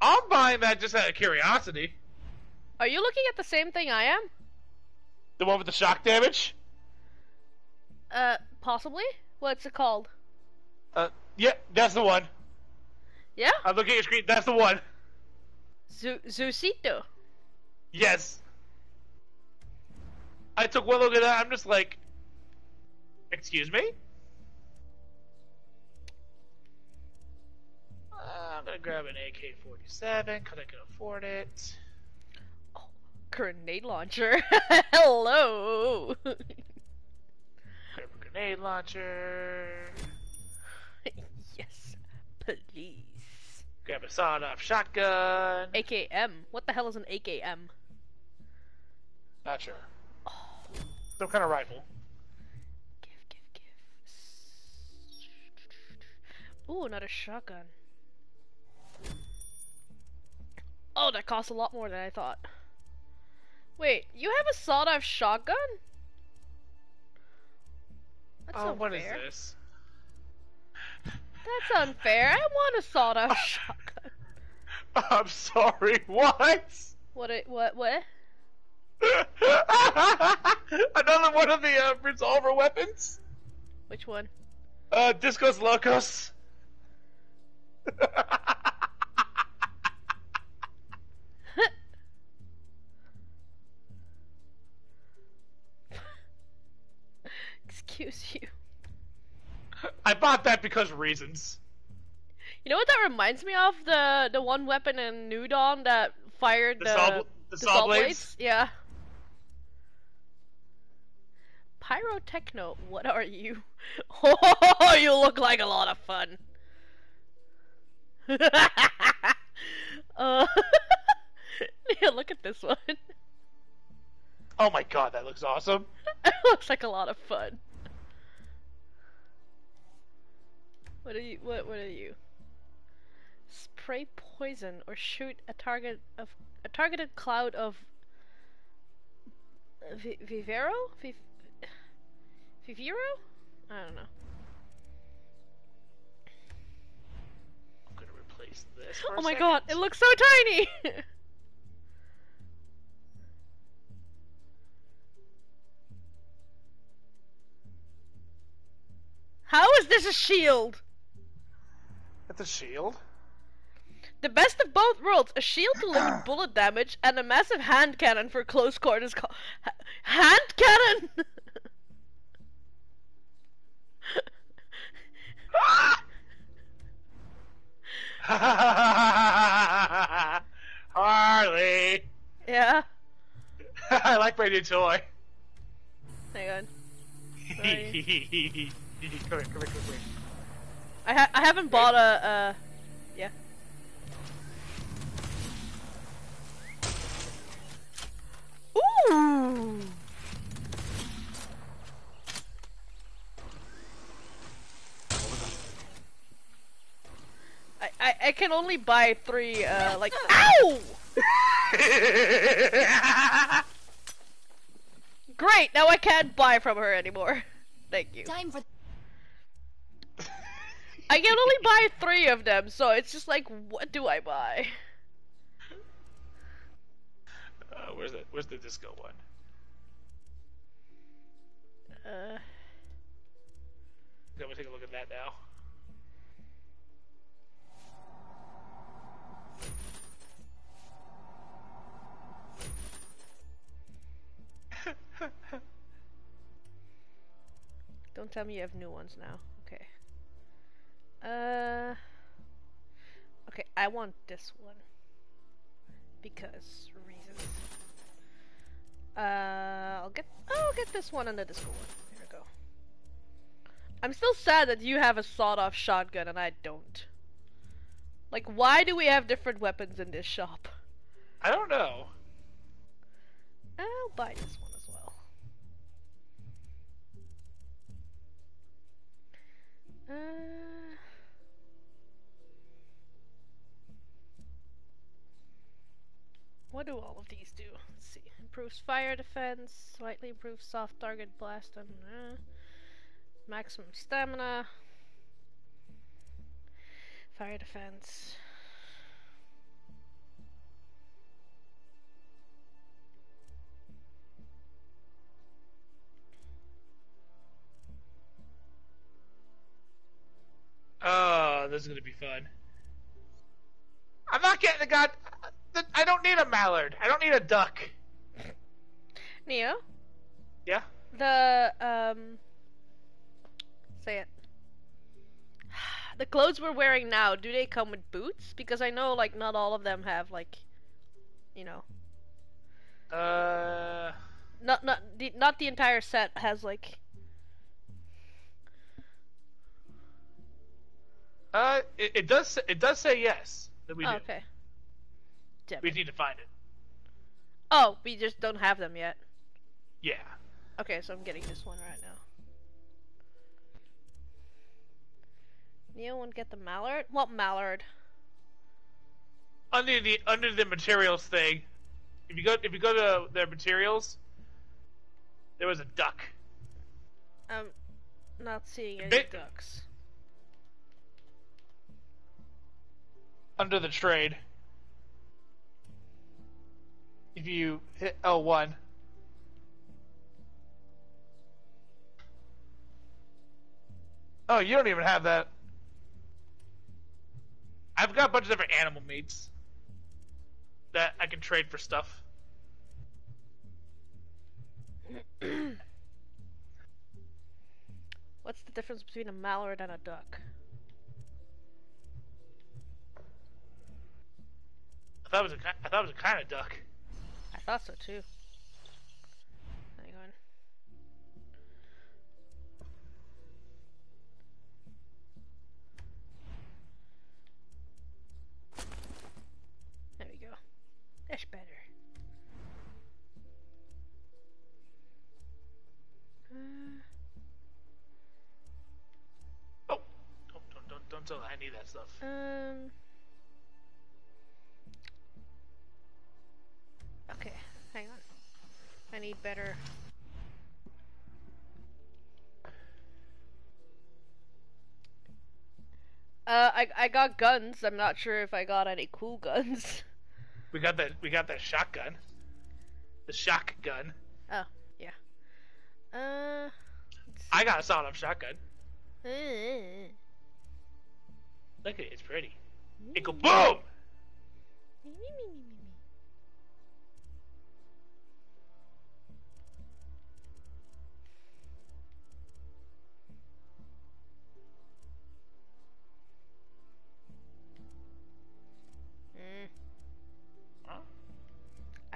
I'm buying that just out of curiosity. Are you looking at the same thing I am? The one with the shock damage? Uh, possibly. What's it called? Uh, yeah, that's the one. Yeah? I'm looking at your screen. That's the one. Zu- Zeusito. Yes. I took one look at that. I'm just like, excuse me. Uh, I'm gonna grab an AK-47 because I can afford it. Oh, grenade launcher. Hello. Grab a grenade launcher. yes, please. Grab a sawed-off shotgun. AKM. What the hell is an AKM? Not sure. Some kind of rifle. Ooh, another shotgun. Oh, that costs a lot more than I thought. Wait, you have a sawed-off shotgun? That's Oh, unfair. what is this? That's unfair. I want a sawed-off shotgun. I'm sorry. What? What? It, what? What? Another one of the uh, resolver weapons. Which one? Uh, Discos Locos. Excuse you. I bought that because of reasons. You know what that reminds me of? The the one weapon in New Dawn that fired The the saw bl- the saw blades? Yeah. Pyrotechno, what are you? Oh, you look like a lot of fun. uh, yeah, look at this one. Oh my god, that looks awesome. it looks like a lot of fun. What are you? What? What are you? Spray poison or shoot a target of a targeted cloud of Vi- Vivero? Viv- Vivero? I don't know. I'm gonna replace this. Oh my second. god, it looks so tiny! How is this a shield? It's a shield. The best of both worlds, a shield to limit bullet damage and a massive hand cannon for close quarters co- hand cannon! Harley. yeah, I like my new toy. hang on. come here, come here, come here. I ha- I haven't bought a uh yeah. Ooh. I, I, I can only buy three, uh, like- OW! Great, now I can't buy from her anymore. Thank you. Time for I can only buy three of them, so it's just like, what do I buy? Uh, where's the Where's the disco one? Uh, I'm gonna take a look at that now. Don't tell me you have new ones now. Okay. Uh. Okay, I want this one. Because reasons. Uh, I'll get. I'll get this one and the disco one. Here we go. I'm still sad that you have a sawed-off shotgun and I don't. Like, why do we have different weapons in this shop? I don't know. I'll buy this one Uh, what do all of these do? Let's see. Improves fire defense, slightly improves soft target blast, and uh, maximum stamina. Fire defense. Oh, this is gonna be fun. I'm not getting the god. I don't need a mallard. I don't need a duck. Neo? Yeah. The um say it. The clothes we're wearing now, do they come with boots? Because I know like not all of them have like you know, Uh. not not the not the entire set has like Uh, it, it does. Say, it does say yes that we oh, do. okay. Damn We it. need to find it. Oh, we just don't have them yet. Yeah. Okay, so I'm getting this one right now. Neo won't get the mallard? What mallard? Under the under the materials thing, if you go if you go to their materials, there was a duck. I'm not seeing any ducks. Under the trade. If you hit L1. Oh, you don't even have that. I've got a bunch of different animal meats that I can trade for stuff. What's the difference between a mallard and a duck? I thought it was a, I thought it was a kind of duck. I thought so too. Hang on. There we go. That's better. Uh... Oh, don't, don't, don't, don't tell. I need that stuff. Um. Okay, hang on. I need better. Uh, I I got guns. I'm not sure if I got any cool guns. We got that. We got that shotgun. The shotgun. Oh yeah. Uh. I got a solid shotgun. eh. Look at it. It's pretty. It go boom.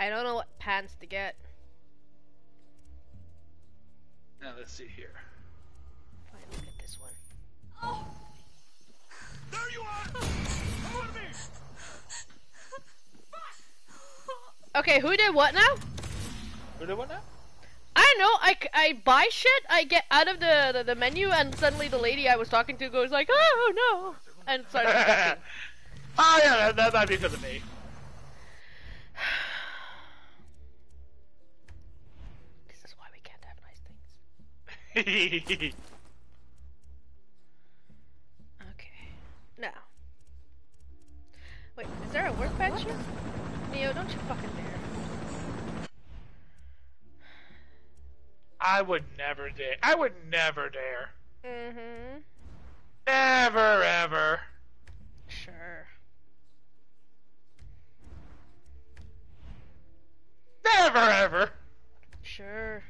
I don't know what pants to get. Now let's see here. Fine, I'll get this one. There you are! Come with me! Okay, who did what now? Who did what now? I don't know. I, c- I buy shit. I get out of the, the, the menu, and suddenly the lady I was talking to goes like, "Oh no," and starts. cussing. oh yeah, that, that might be because of me. Okay. Now. Wait, is there a workbench here? Neo, don't you fucking dare. I would never dare. I would never dare. Mm-hmm. Never ever. Sure. Never ever. Sure.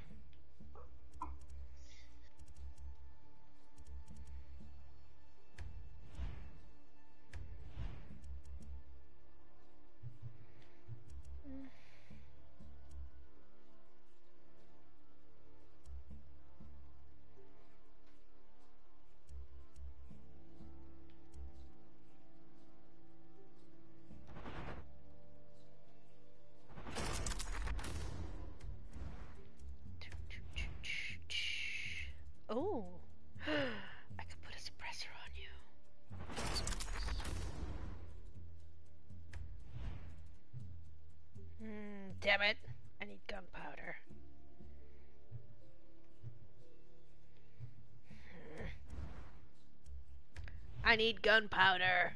Need gunpowder.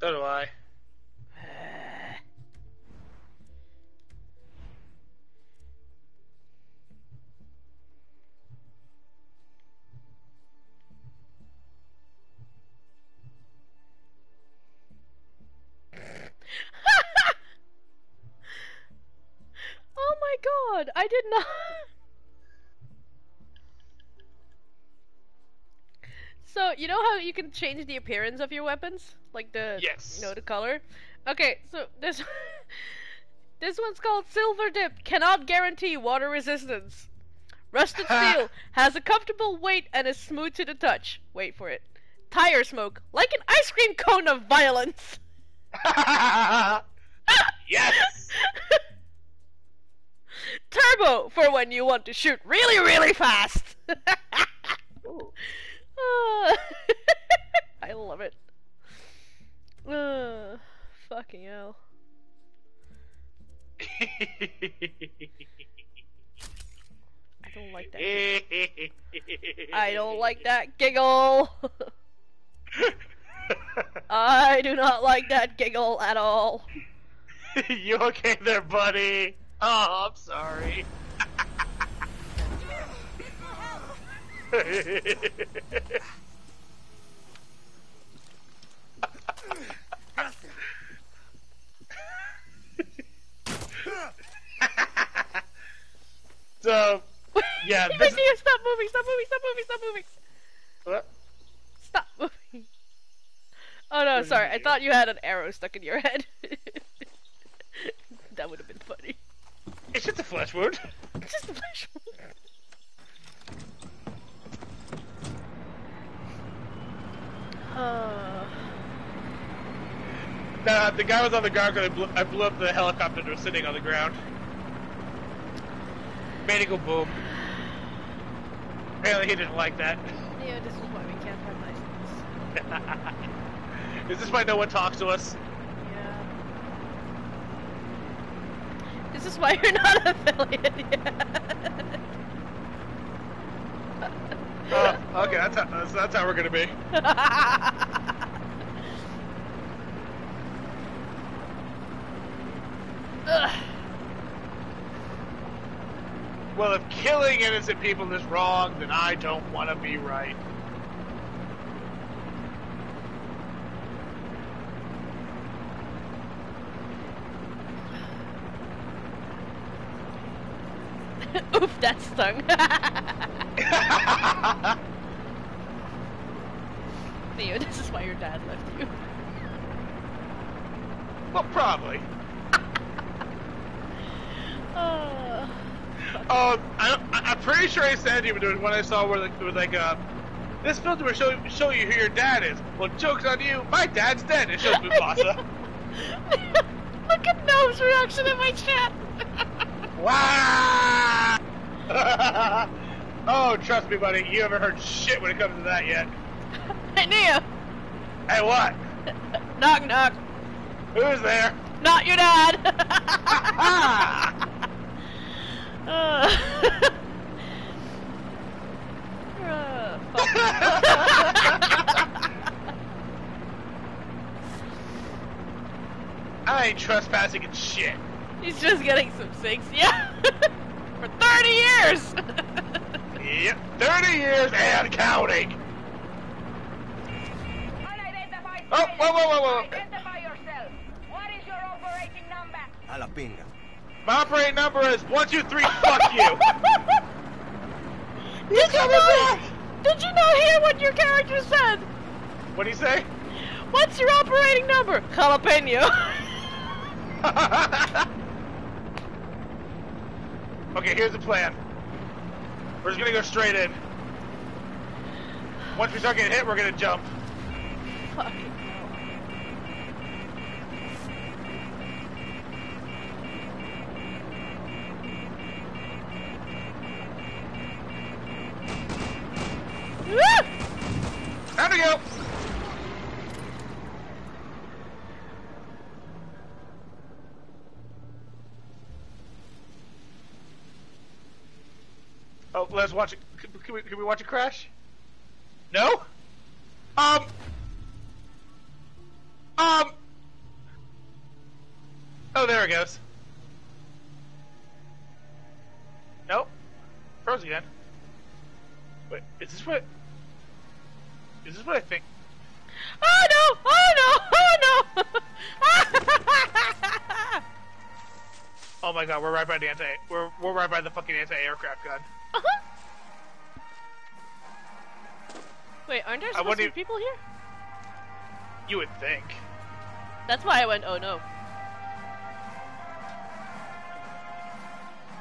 So do I. Oh my god, I did not. You know how you can change the appearance of your weapons? Like the Yes. you know the color? Okay, so this this one's called Silver Dip, cannot guarantee water resistance. Rusted steel has a comfortable weight and is smooth to the touch. Wait for it. Tire smoke, like an ice cream cone of violence. yes. Turbo for when you want to shoot really, really fast. I love it. Uh, fucking hell. I don't like that. I don't like that giggle. I do not like that giggle at all. you okay there, buddy? Oh, I'm sorry. so, yeah, Even this, stop moving, stop moving, stop moving, stop moving. What? Stop moving. Oh no, sorry. I thought you had an arrow stuck in your head. that would have been funny. it's just a flesh wound. It's Just a flash wound. Uh, Nah, the guy was on the ground because I blew, I blew up the helicopter that was sitting on the ground. Made it go boom. Apparently he didn't like that. yeah, this is why we can't have. Is this why no one talks to us? Yeah. Is this why you're not affiliate yet? Uh, okay, that's how, that's, that's how we're gonna be. Well, if killing innocent people is wrong, then I don't want to be right. Oof, that stung. Theo, this is why your dad left you. Well, probably. Uh, Oh, I, I- I'm pretty sure I said you when I saw where like, it was like, uh, this filter will show, show you who your dad is. Well, joke's on you, my dad's dead. It shows Mufasa. Look at Nome's reaction in my chat. wow! oh, trust me, buddy, you haven't heard shit when it comes to that yet. hey, Neo. Hey, what? Knock, knock. Who's there? Not your dad. uh, I ain't trespassing and shit. He's just getting some sinks, yeah. For 30 years. Yep, 30 years and counting. Oh, whoa, whoa, whoa, whoa. Identify yourself. What is your operating number? A la pinga. My operating number is 123, fuck you. Did you not? Did you not hear what your character said? What do you say? What's your operating number? Jalapeno. Okay, here's the plan. We're just gonna go straight in. Once we start getting hit, we're gonna jump. Hell. Time to go. Oh, let's watch it. Can, can we, can we watch it crash? No? Um. Um. Oh, there it goes. Nope. Froze again. Wait, is this what? Is this what I think? Oh no! Oh no! Oh no! Oh my god, we're right by the anti. We're we're right by the fucking anti-aircraft gun. Uh-huh. Wait, aren't there supposed to be people here? You would think. That's why I went, oh no.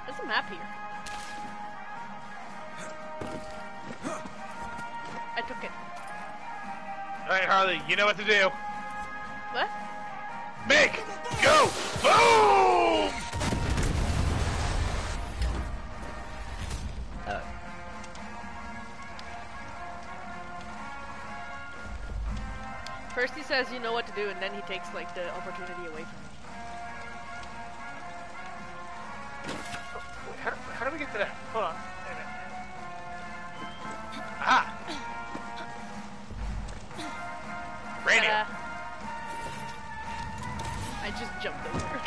There's a map here. I took it. All right, Harley, you know what to do. What? Make go boom! First he says you know what to do, and then he takes like the opportunity away from me. How, how do we get to that? Hold on. Wait a minute. Ah! Radio. Ta-da. I just jumped over.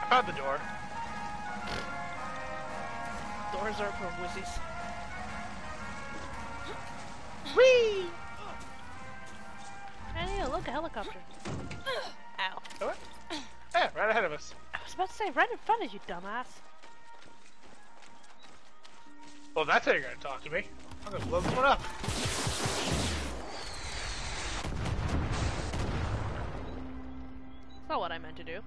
I found the door. Doors are for wussies. Whee! Hey, look, a helicopter. Ow. What? Yeah, right ahead of us. I was about to say, right in front of you, dumbass. Well, that's how you're gonna talk to me. I'm gonna blow this one up. That's not what I meant to do.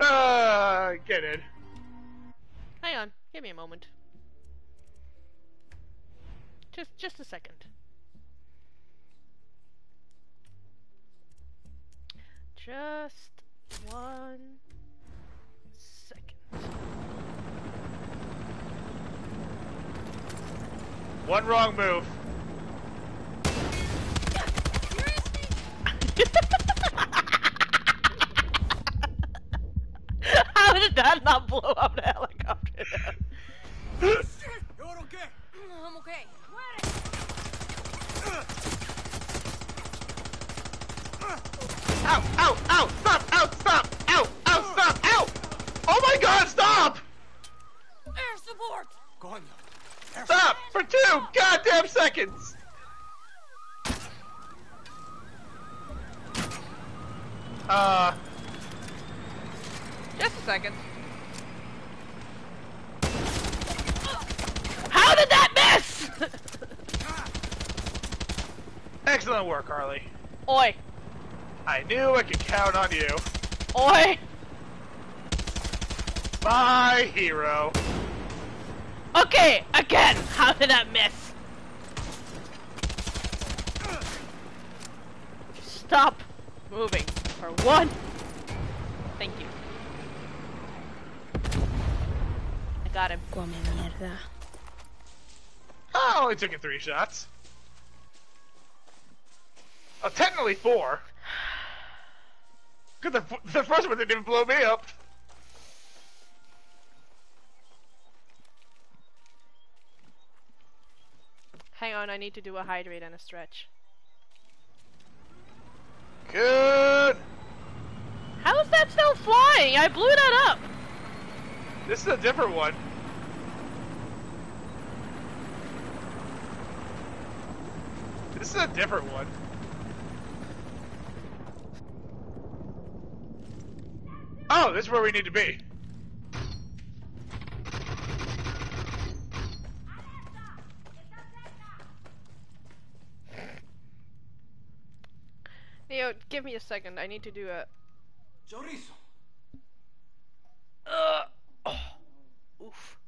Uh, get in. Hang on, give me a moment. Just, just a second. Just one second. One wrong move. How did that not blow up the helicopter? You're okay. I'm okay. Ow! Ow! Ow! Stop! Ow! Stop! Ow! Ow! Stop! Ow! Oh my God! Stop! Air support! Coño. Stop for two goddamn seconds. Uh, Just a second. How did that miss? excellent work, Harley. Oi. I knew I could count on you. Oi. My hero. Okay, again. How did that miss? Stop moving for one. Thank you. I got him. Come mierda. Oh, I only took it three shots. Oh, technically four. Cause the, the first one didn't even blow me up. Hang on, I need to do a hydrate and a stretch. Good. How is that still flying? I blew that up. This is a different one. This is a different one. Oh, this is where we need to be. Neo, give me a second. I need to do a. Chorizo. Uh, oh. Oof.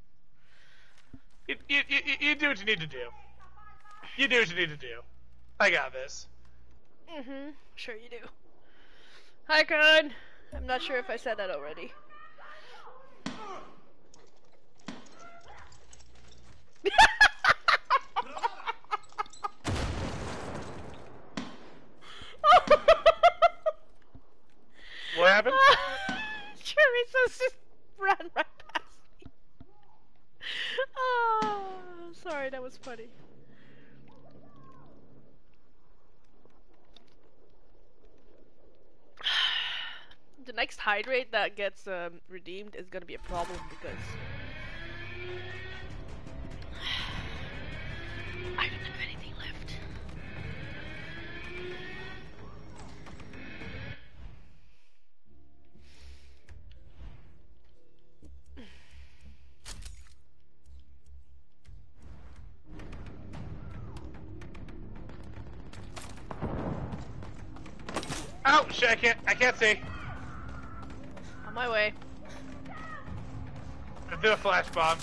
You, you, you, you do what you need to do. You do what you need to do. I got this. Mm-hmm. Sure you do. Hi, Con. I'm not sure if I said that already. What happened? Chorizo just ran right past me. Oh, sorry, that was funny. The next hydrate that gets um, redeemed is gonna be a problem because I don't have anything left. Oh shit! I can't. I can't see. A flash bomb.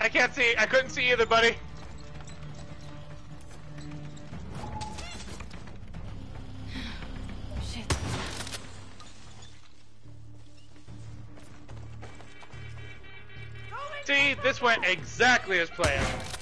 I can't see. I couldn't see either, buddy. Shit. See, this went exactly as planned.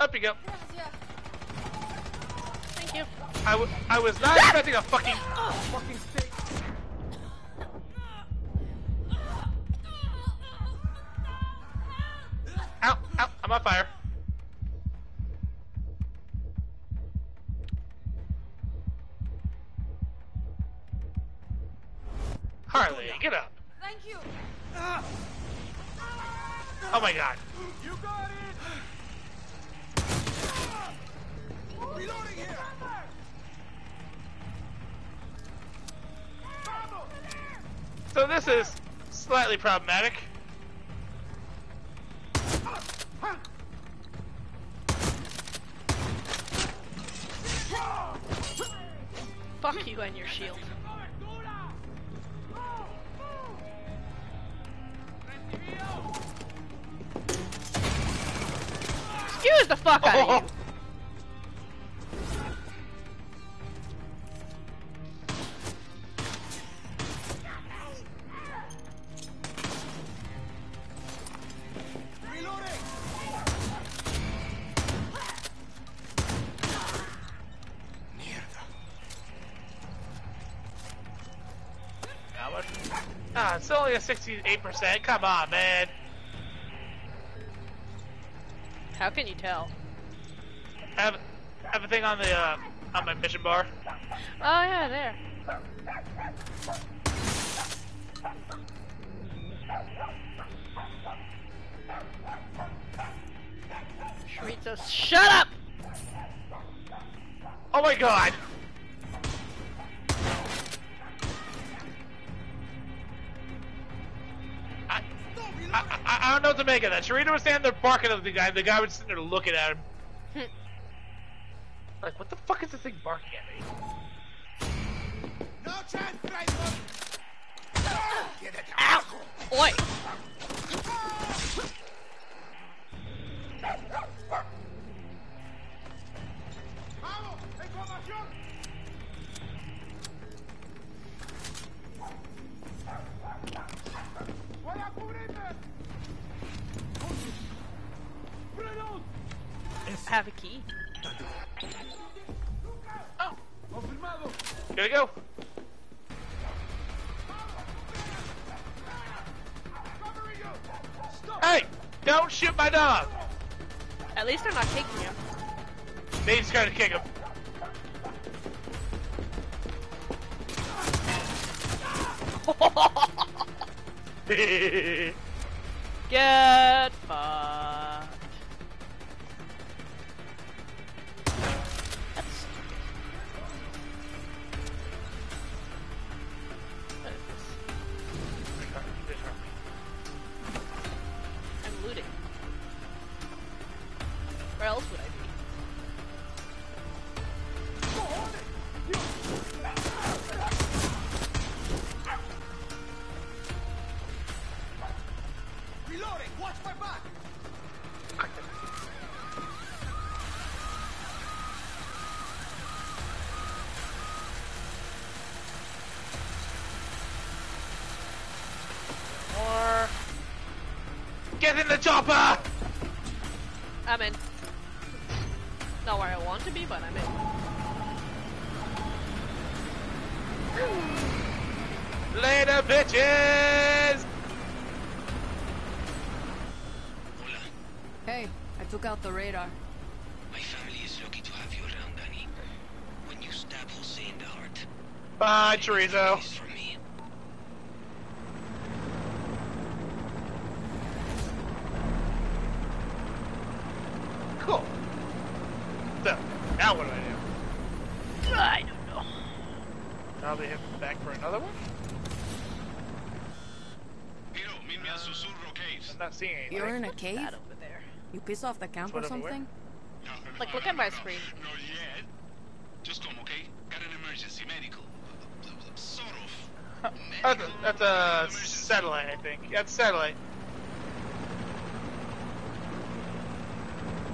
Up you go. Thank you. I, w- I was not expecting a fucking. Fucking steak. Ow! Ow! I'm on fire. Slightly problematic. 68%. Come on, man. How can you tell? Have have a thing on the uh, on my mission bar. Oh yeah, there. Chorizo, shut up! Oh my god! To make of that. Sharita was standing there barking at the guy. and The guy was sitting there looking at him. like, what the fuck is this thing barking at me? No chance, Traidor! Get it Ow! Oi! Have a key. ¡Confirmado! Gotta go. ¡Covering you! ¡Stop! Hey! Don't shoot my dog! At least I'm not kicking him. They just gotta kick him. Get fucked. Bye, chorizo. it's for me. Cool. So, now what do I do? I don't know. Probably hit back for another one? Hiro, meet me at Susurro Caves. I'm not seeing anything. You're in a cave? Over there. You piss off the camp or something? Like, look at my screen. Not yet. Just come, okay? Got an emergency medical. Sort of. That's a, that's a satellite, I think. That's satellite.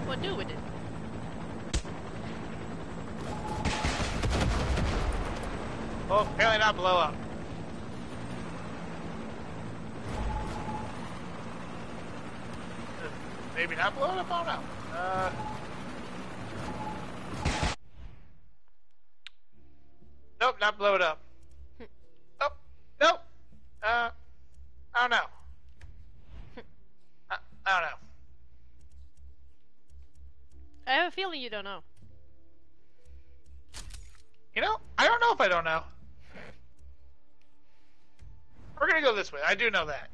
What do with it? Oh, apparently not blow up. Maybe not blow it up? I don't know. Uh, nope, not blow it up. Nope, nope. Uh, I don't know. I, I don't know. Feeling you don't know. You know, I don't know if I don't know. We're gonna go this way. I do know that.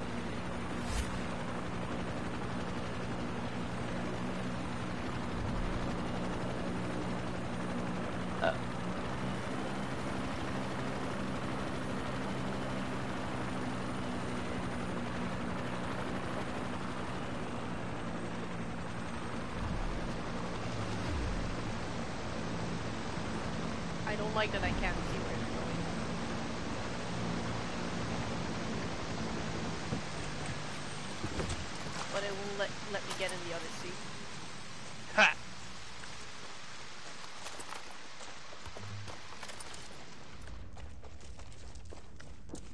Uh, I don't like that I can't see where you're going. But it won't let, let me get in the other seat. Ha!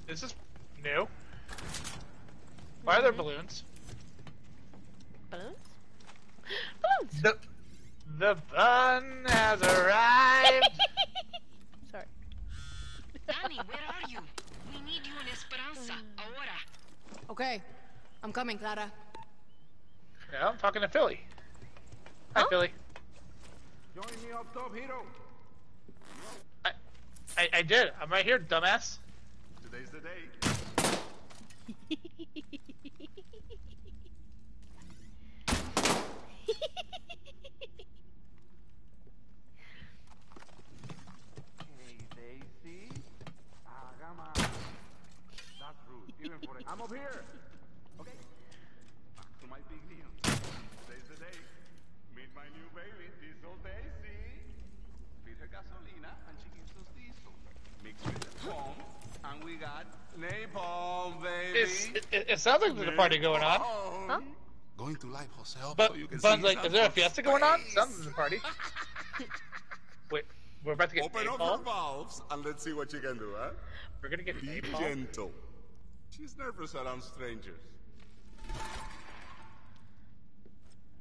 This is new. Why are there balloons? Balloons? Balloons! The the bun has arrived. Sorry. Dani, where are you? We need you in Esperanza. Ahora. Okay, I'm coming, Clara. yeah, I'm talking to Philly. Hi, oh. Philly. Join me up top, hero. I, I did. I'm right here, dumbass. Today's the day. Hey, Daisy. Come on. That's rude. Even for a... I'm up here. Okay. Back to my big news. Today's the day. Meet my new baby, Diesel Daisy. Feed her gasolina and she gives us diesel. Mix with the foam, and we got napalm, baby. It's, it, it sounds like there's a party going on. Huh? Going to life, Jose. But so you can Bun's see like, is there a from fiesta going on? space." Sounds like a party. Wait, we're about to get Open up your napalm. valves and let's see what you can do, huh? We're gonna get Be napalm. gentle. She's nervous around strangers.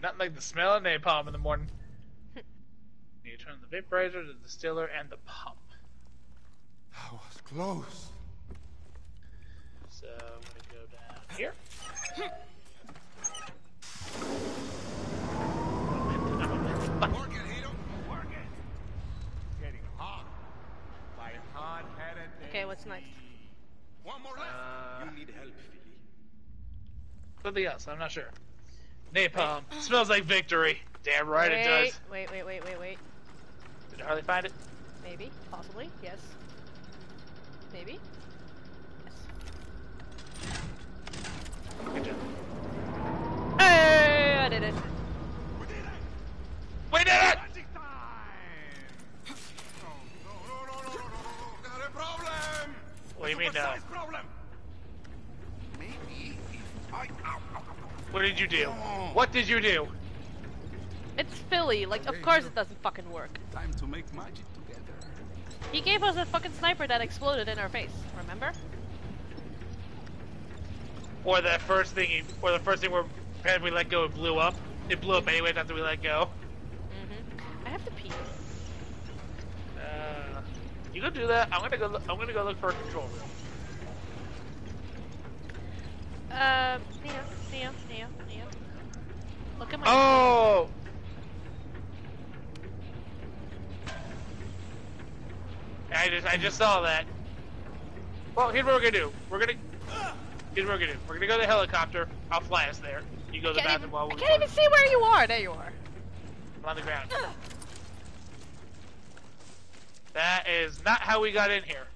Not like the smell of napalm in the morning. you turn the vaporizer, the distiller, and the pump. That was close. So I'm gonna go down here. Work it, Hito. Work it. Getting hot. Like hot-headed Okay, what's next? One more left. Uh, you need help, Philly. Something else, I'm not sure. Napalm. Smells like victory. Damn right wait, it does. Wait, wait, wait, wait, wait. Did Harley find it? Maybe, possibly, yes. Maybe. Good job. Hey, I did it. We did it! Magic time! No, no, no, no, no, no, no, no. Got a problem! What do you mean now? Problem. Maybe I... What did you do? Oh. What did you do? It's Philly, like, of course it doesn't fucking work. Time to make magic together. He gave us a fucking sniper that exploded in our face, remember? Or that first thing, he, or the first thing where apparently we let go, it blew up. It blew up anyways after we let go. Mm-hmm. I have to pee. Uh, you go do that. I'm gonna go. Look, I'm gonna go look for a control room. Um, Neo, Neo, Neo, Neo. Look at my. Oh. I just, I just saw that. Well, here's what we're gonna do. We're gonna, here's what we're gonna do. We're gonna go to the helicopter. I'll fly us there. You go to the bathroom even, while we're can't even see where you are. There you are. I'm on the ground. That is not how we got in here.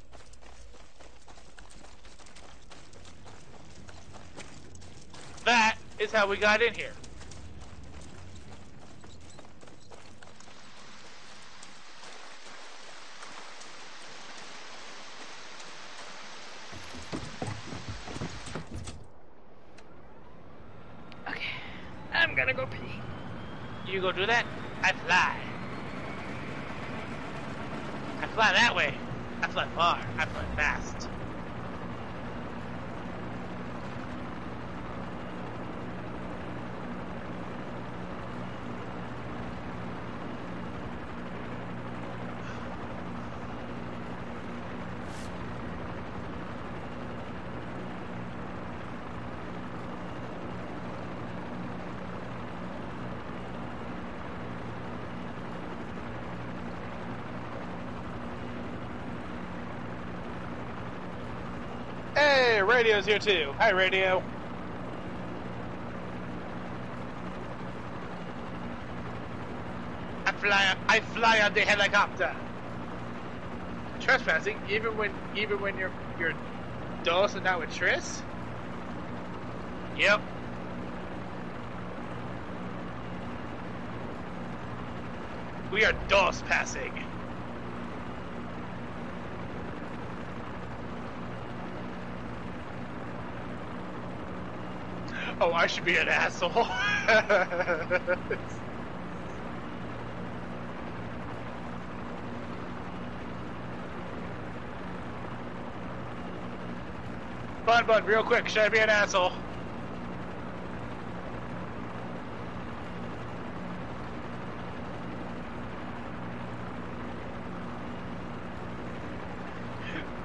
That is how we got in here. Okay, I'm gonna go pee. You go do that, I fly. I fly that way. I fly far. I fly fast. Radio's here too. Hi, radio. I fly. I fly on the helicopter. Trespassing, even when even when you're you're dosing out with Tris. Yep. We are DOS passing. Oh, I should be an asshole. Bun Bun, real quick, should I be an asshole?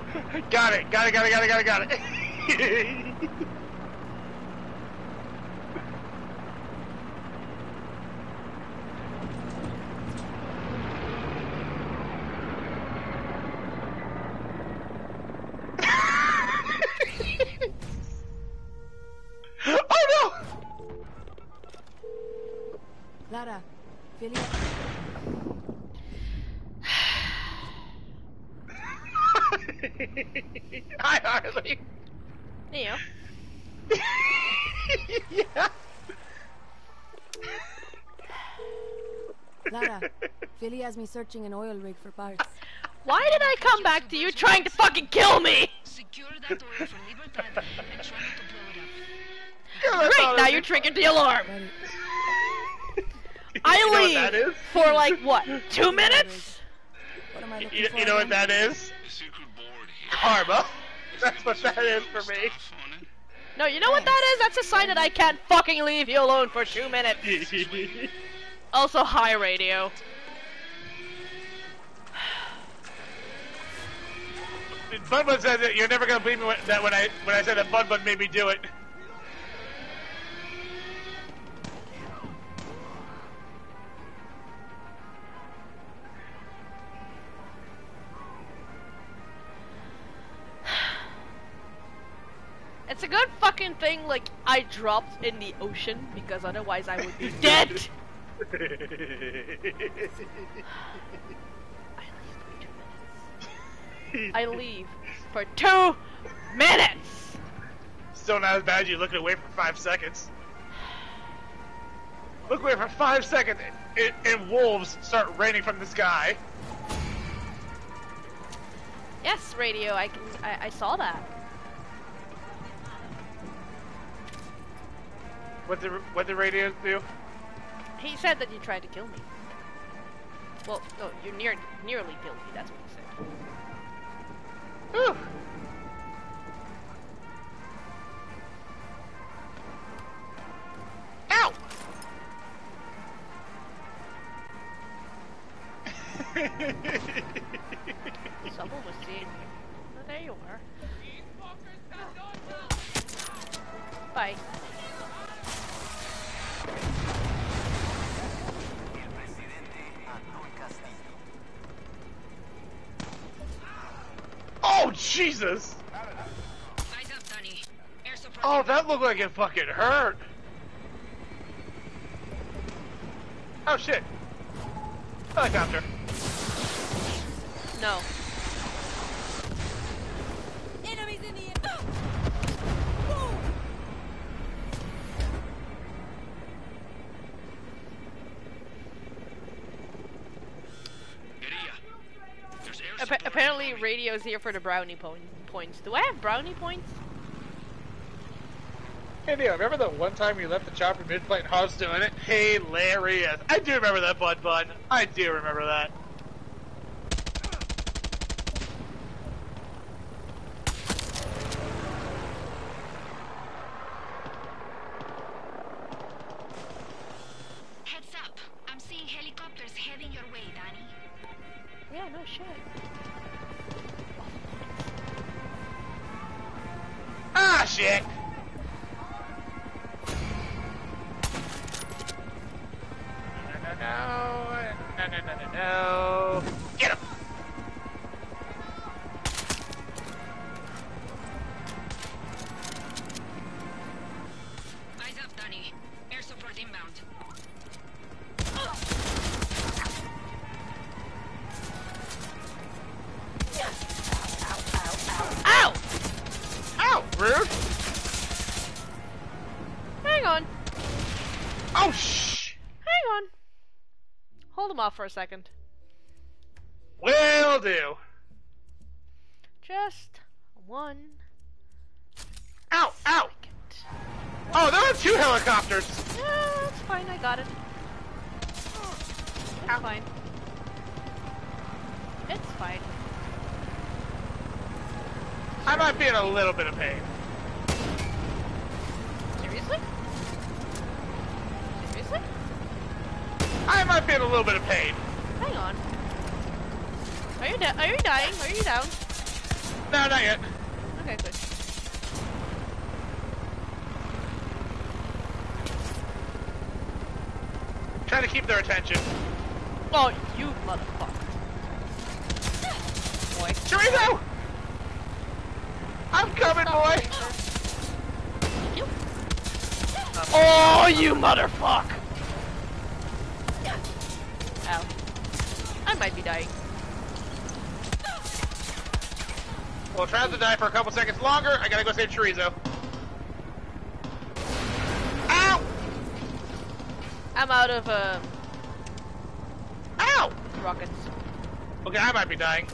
got it, got it, got it, got it, got it, got it. has me searching an oil rig for parts. Why did I come back to you trying to fucking kill me? Secure that oil for Libertad and try to blow it up. Great, now you're triggered the alarm. I You know what leave for like what, two minutes? What am I You, looking you for? know what that is? Karma. That's what that is for me. No, you know what that is? That's a sign that I can't fucking leave you alone for two minutes. Also, hi radio. Bun Bun said that you're never gonna believe me when, that when I when I said that Bun Bun made me do it. It's a good fucking thing, like, I dropped in the ocean, because otherwise I would be dead! I leave for two minutes! Still not as bad. As you looking away for five seconds. Look away for five seconds, and, and wolves start raining from the sky. Yes, radio, I can, I, I saw that. What the what the radio do? He said that you tried to kill me. Well, no, you near, nearly killed me, that's what he said. Whew. Ow! Someone was seeing me. Oh, there you are. Bye. Jesus! Eyes up, Dani. Air support. Oh, that looked like it fucking hurt. Oh shit! Helicopter. No. Radio's here for the brownie po- points. Do I have brownie points? Hey Neo, remember that one time you left the chopper mid-flight and Hobbs doing it? Hilarious. I do remember that, Bun Bun. I do remember that. Off for a second. Will do. Just one. Ow! Ow! Oh, there are two helicopters! Yeah, that's fine. I got it. It's fine. It's fine. I might be in a little bit of pain. Seriously? Seriously? I might be in a little bit of pain. Hang on. Are you Are you dying? Are you down? No, not yet. Okay, good. Trying to keep their attention. Oh, you motherfucker. Boy. Chorizo! I'm coming, boy! You. Oh, you motherfucker! Might be dying. Well, try to die for a couple seconds longer. I gotta go save Chorizo. Ow! I'm out of, um... Ow! Rockets. Okay, I might be dying.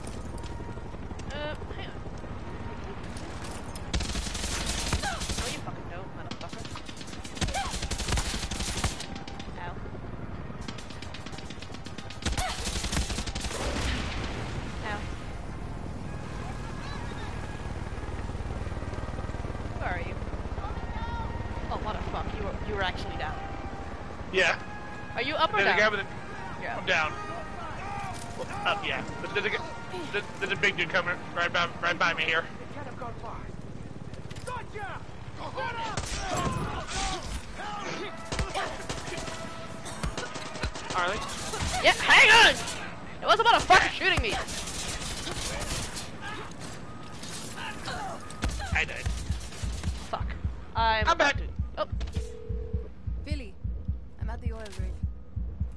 Yeah, hang on! It was about a fucker shooting me! I died. Fuck. I'm, I'm back. to- Oh, Philly, I'm at the oil rig.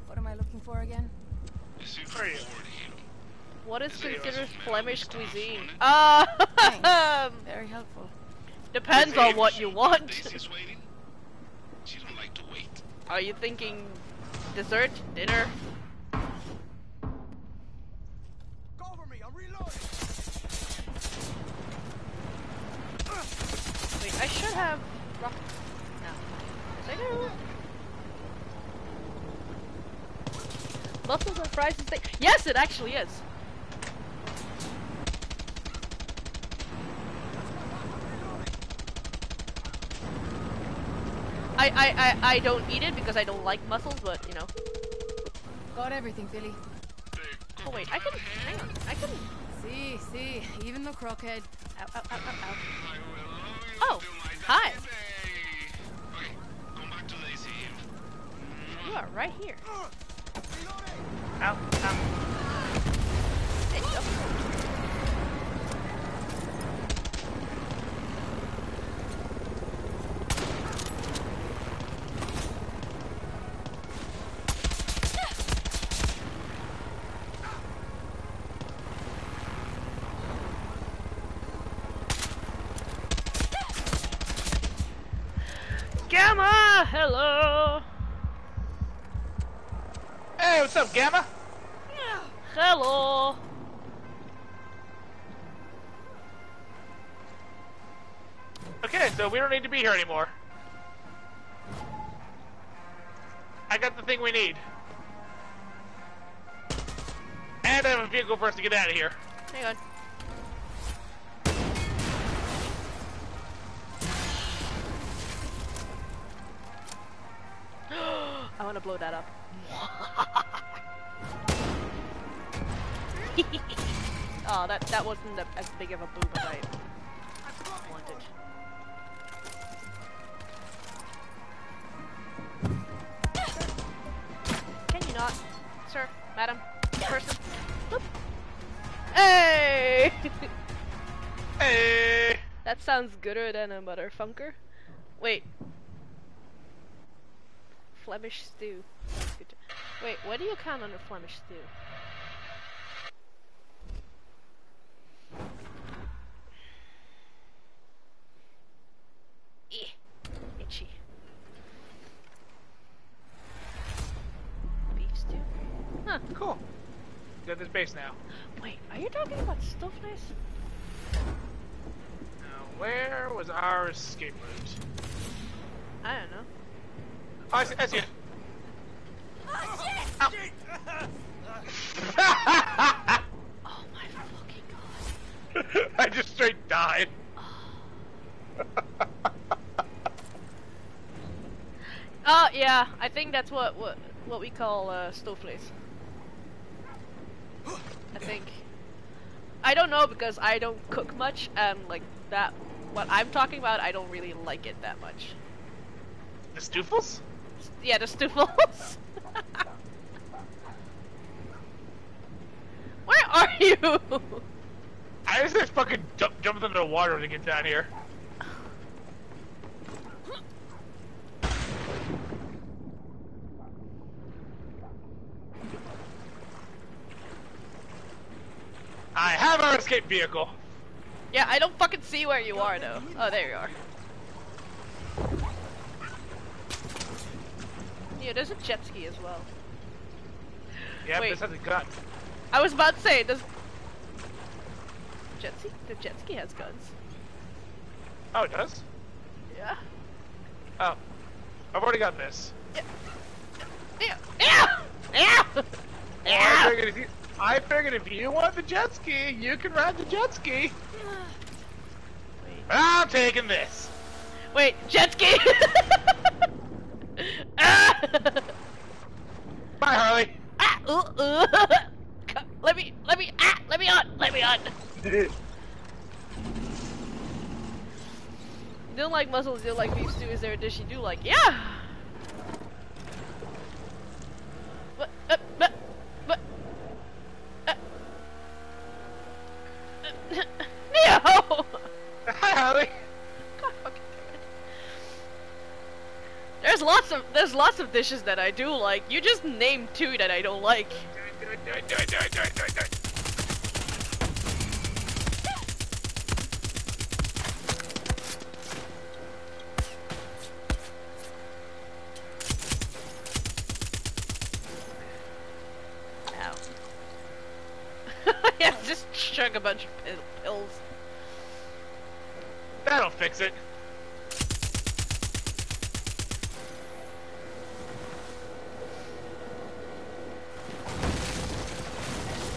What am I looking for again? Where you? what is considered Flemish cuisine? Uh, Thanks. Very helpful. depends on what you want. Daisy's waiting. She don't like to wait. Are you thinking dessert, dinner? Cover me, I'm reloading. Wait, I should have rock. No. Yes, I do. Mussels and fries and steak. Yes, it actually is. I, I, I, I don't eat it because I don't like mussels, but you know. Got everything, Philly. Oh wait, I can. Hang on, I can. See, see, even the crockhead. Ow, ow, ow, ow, ow. Oh, hi. Okay, come back to Daisy. You are right here. Oh. Ow, ow. Be here anymore. I got the thing we need. And I have a vehicle for us to get out of here. Hang on. I want to blow that up. oh, that that wasn't a, as big of a boom as I sounds gooder than a motherfunker. Wait. Flemish stew. Good Wait, what do you count under Flemish stew? Eh, itchy. Beef stew? Huh. Cool. Got this base now. Wait, are you talking about Stuffness? Now, where was our escape route? I don't know. Oh, I see, I see it. Oh my fucking god. I just straight died. Oh yeah, I think that's what what what we call uh, Stoofvlees. I think. I don't know because I don't cook much, and like that, what I'm talking about, I don't really like it that much. The Stoofvlees? Yeah, the Stoofvlees. Where are you? I just fucking jump, jumping under the water to get down here. I have our escape vehicle. Yeah, I don't fucking see where you are though. Oh, there you are. Yeah, there's a jet ski as well. Yeah, Wait. this has a gun. I was about to say, does jet ski? The jet ski has guns. Oh, it does? Yeah. Oh. I've already got this. Yeah. Yeah. Yeah. Well, I, figured if you, I figured if you want the jet ski, you can ride the jet ski. Mm. I'm taking this. Wait, jet ski. ah! Bye, Harley. ah, uh. Co- let me, let me, ah, let me on, let me on. You don't like mussels, you don't like beef stew, is there a dish you do like? Yeah! But, uh, but, but, uh, uh, Neo! Hi, Harley. God fucking damn it. There's lots of, there's lots of dishes that I do like, you just named two that I don't like. Ow. yeah, just chug a bunch of pill- pills. That'll fix it.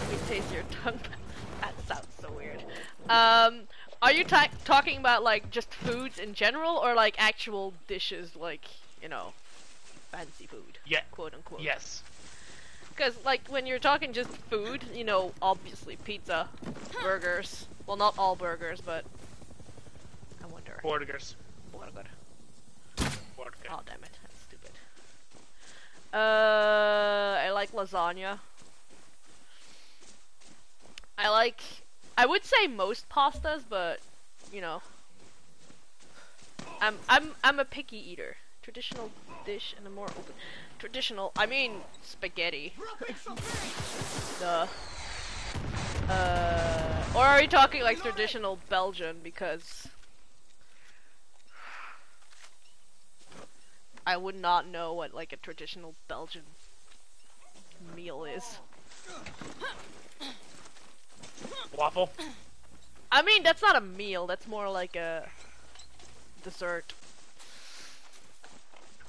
Let me taste your tongue. that sounds so weird. Um, are you ta- talking about like just foods in general, or like actual dishes, like you know, fancy food? Yeah. Quote unquote. Yes. Because like when you're talking just food, you know, obviously pizza, burgers. Well, not all burgers, but I wonder. Burgers. Burger. Burger. Oh damn it, that's stupid. Uh, I like lasagna. I like, I would say most pastas, but you know, I'm I'm I'm a picky eater. Traditional dish and a more open. Traditional, I mean spaghetti. Duh. Uh, or are we talking like traditional Belgian? Because I would not know what like a traditional Belgian meal is. Waffle. I mean, that's not a meal. That's more like a dessert.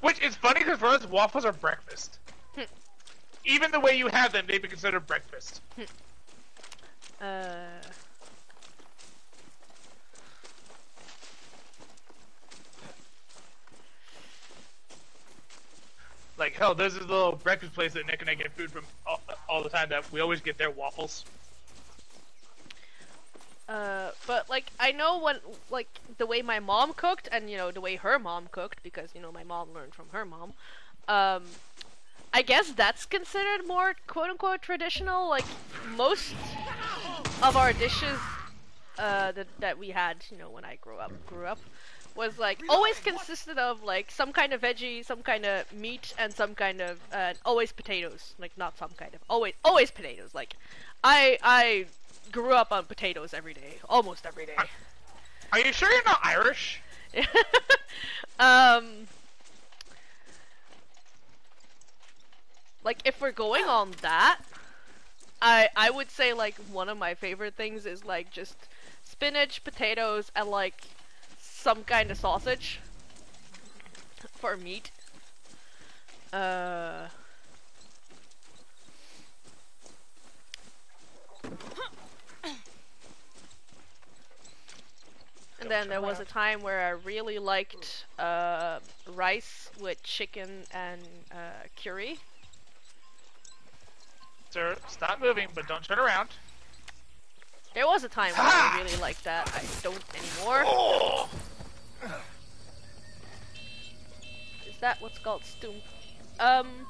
Which is funny because for us, waffles are breakfast. Even the way you have them, they'd be considered breakfast. Uh. Like hell, there's this little breakfast place that Nick and I get food from all, all the time. That we always get their waffles. Uh, but like I know when like the way my mom cooked and you know the way her mom cooked because you know my mom learned from her mom. Um, I guess that's considered more quote unquote traditional. Like most of our dishes uh, that that we had, you know, when I grew up, grew up, was like always consisted of like some kind of veggie, some kind of meat, and some kind of uh, always potatoes. Like not some kind of always always potatoes. Like I I grew up on potatoes every day, almost every day. Are you sure you're not Irish? um, like if we're going on that, I I would say like one of my favorite things is like just spinach, potatoes, and like some kind of sausage for meat. Uh. And then there was a time where I really liked uh, rice with chicken and uh, curry. Sir, stop moving, but don't turn around. There was a time when I really liked that. I don't anymore. Oh. Is that what's called stoemp? Um,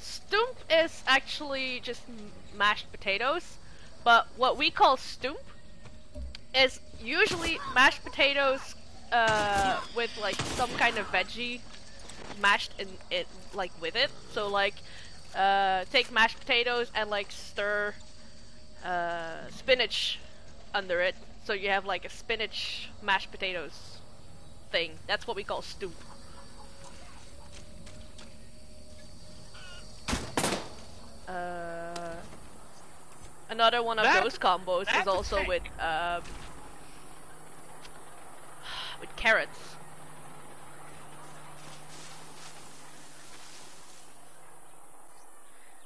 stoemp is actually just m- mashed potatoes, but what we call stoemp is usually mashed potatoes uh, with like some kind of veggie mashed in it like with it. So like uh, take mashed potatoes and like stir uh, spinach under it. So you have like a spinach mashed potatoes thing. That's what we call stoemp. Uh, another one of That- those combos is also with um, with carrots.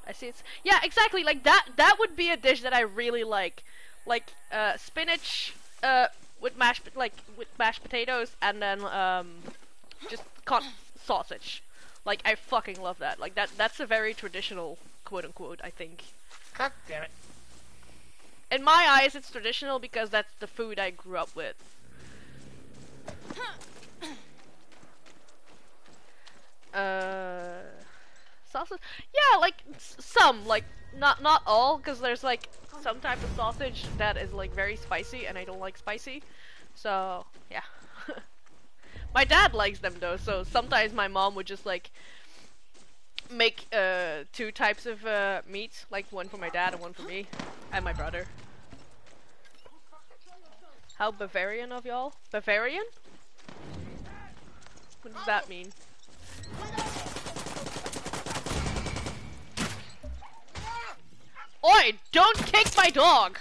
I see it's yeah exactly like that that would be a dish that I really like. Like uh, spinach uh, with mashed like with mashed potatoes and then um, just con- sausage. Like I fucking love that. Like that that's a very traditional quote unquote I think. God damn it. in my eyes it's traditional because that's the food I grew up with uh sausage? Yeah like some like not not all because there's like some type of sausage that is like very spicy and i don't like spicy. So yeah. My dad likes them though so sometimes my mom would just like make uh two types of uh meat like one for my dad and one for me and my brother how bavarian of y'all bavarian what does that mean Oi! Don't kick my dog!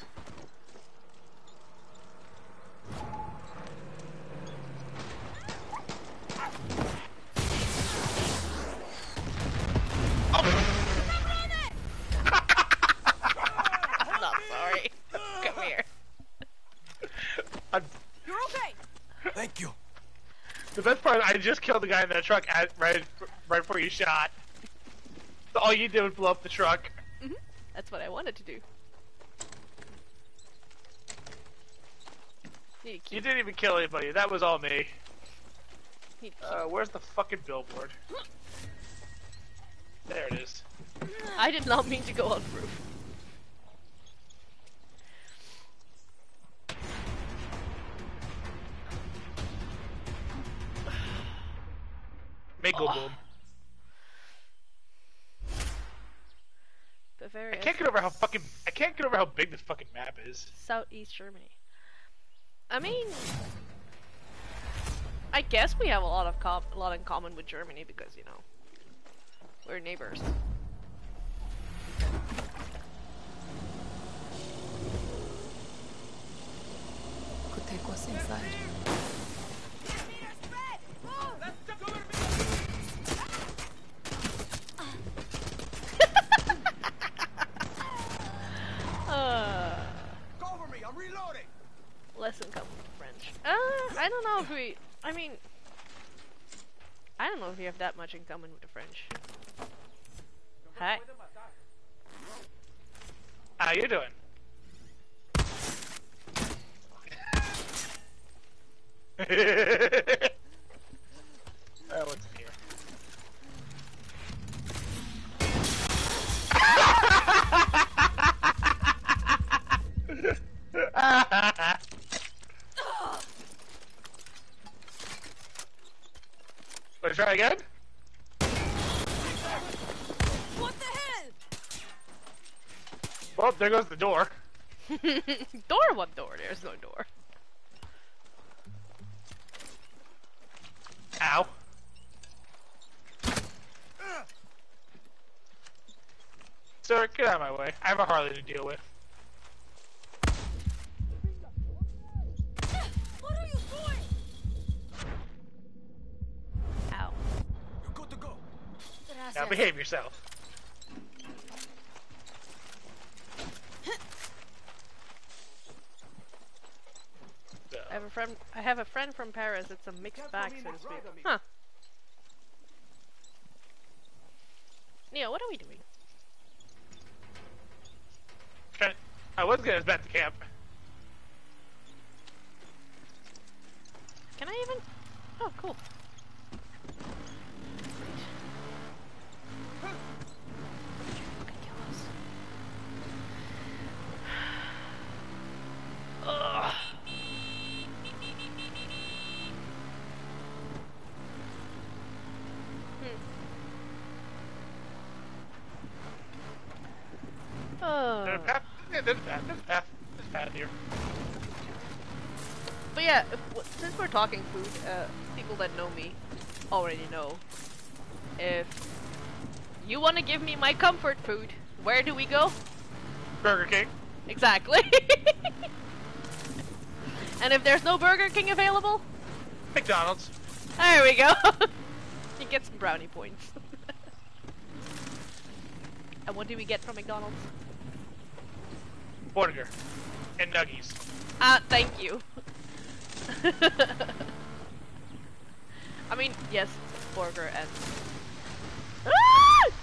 I'm not sorry. Come here. You're okay. Thank you. The best part, I just killed the guy in that truck at, right, right before you shot. So all you did was blow up the truck. That's what I wanted to do. Need to You didn't even kill anybody. That was all me. Need to keep. Uh, where's the fucking billboard? There it is. I did not mean to go on the roof. Make go boom. Bavaria. I can't get over how fucking. I can't get over how big this fucking map is. Southeast Germany. I mean, I guess we have a lot of com- a lot in common with Germany because you know we're neighbors. Could take us inside. Uh, Cover me, I'm reloading. Lesson comes with French. Uh, I don't know if we. I mean, I don't know if we have that much in common with the French. Hi. How you doing? uh, what's in here? again? What the hell? Well, there goes the door. door? What door? There's no door. Ow. Sir, get out of my way. I have a Harley to deal with. Now Gracias. behave yourself. So, I have a friend. I have a friend from Paris. It's a mixed bag, so to speak. Huh. Neo, what are we doing? I was gonna back to camp. Can I even? Oh, cool. Ugh. Hmm. There's a Oh. path. Yeah, there's a path. There's a path. There's a path here. But yeah, if, w- since we're talking food, uh, people that know me already know. If you want to give me my comfort food, where do we go? Burger King. Exactly. and if there's no Burger King available, McDonald's. there we go. you get some brownie points. and what do we get from McDonald's? Burger. And nuggies. Ah, thank you. I mean, yes, burger and.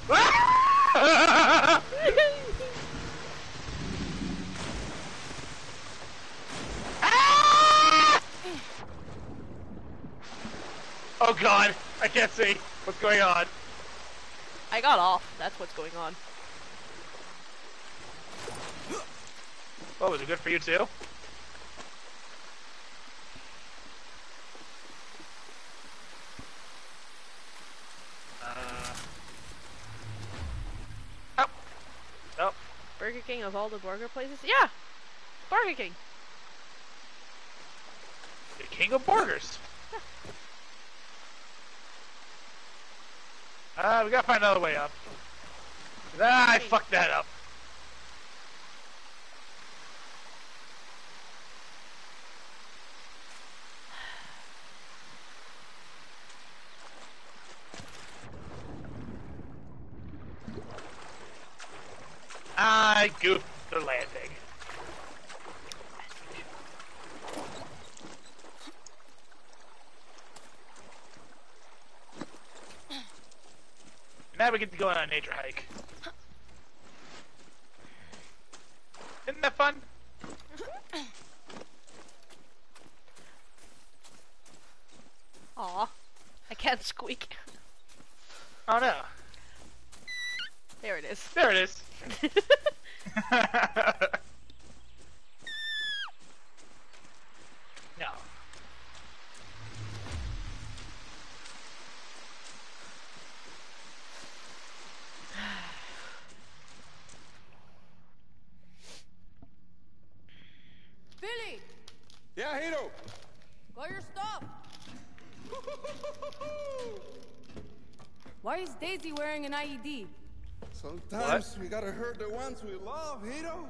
oh god, I can't see what's going on. I got off. That's what's going on. Oh, was it good for you too? Uh. Oh. Nope. Burger King of all the burger places? Yeah! Burger King. The king of burgers. Ah, we gotta find another way up. Ah, I fucked that up. I goofed the landing. Now we get to go on a nature hike. Isn't that fun? Aw. I can't squeak. Oh no. There it is. There it is. no. Philly, Yeah, Hiro. got your stuff. Why is Daisy wearing an IED? Sometimes we gotta hurt the ones we love, Hiro.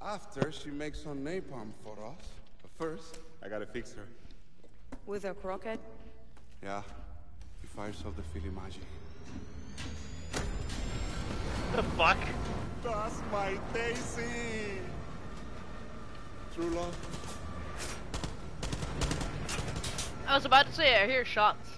After, she makes some napalm for us. But first, I gotta fix her. With a croquette? Yeah, he fires off the Filimaji. The fuck? That's my Daisy! True love. I was about to say, I hear shots.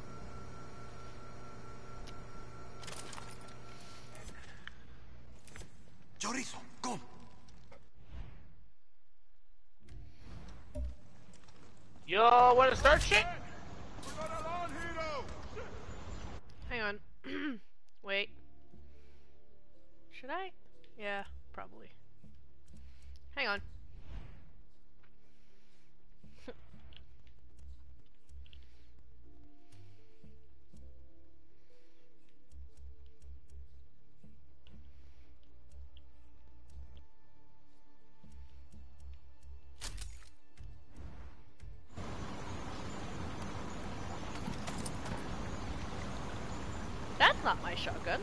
Not my shotgun.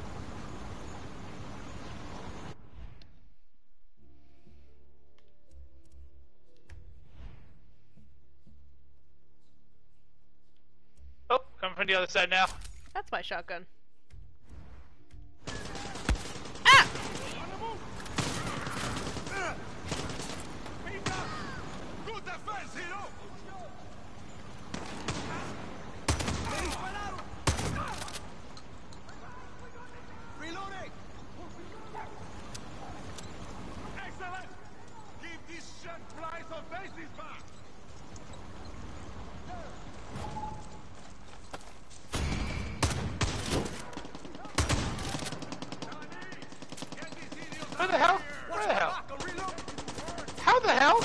Oh, coming from the other side now. That's my shotgun. Ah! Good defense, hero! Reloading! Excellent! Give these shit flies of bases back! Where the hell? Where the hell? How the hell?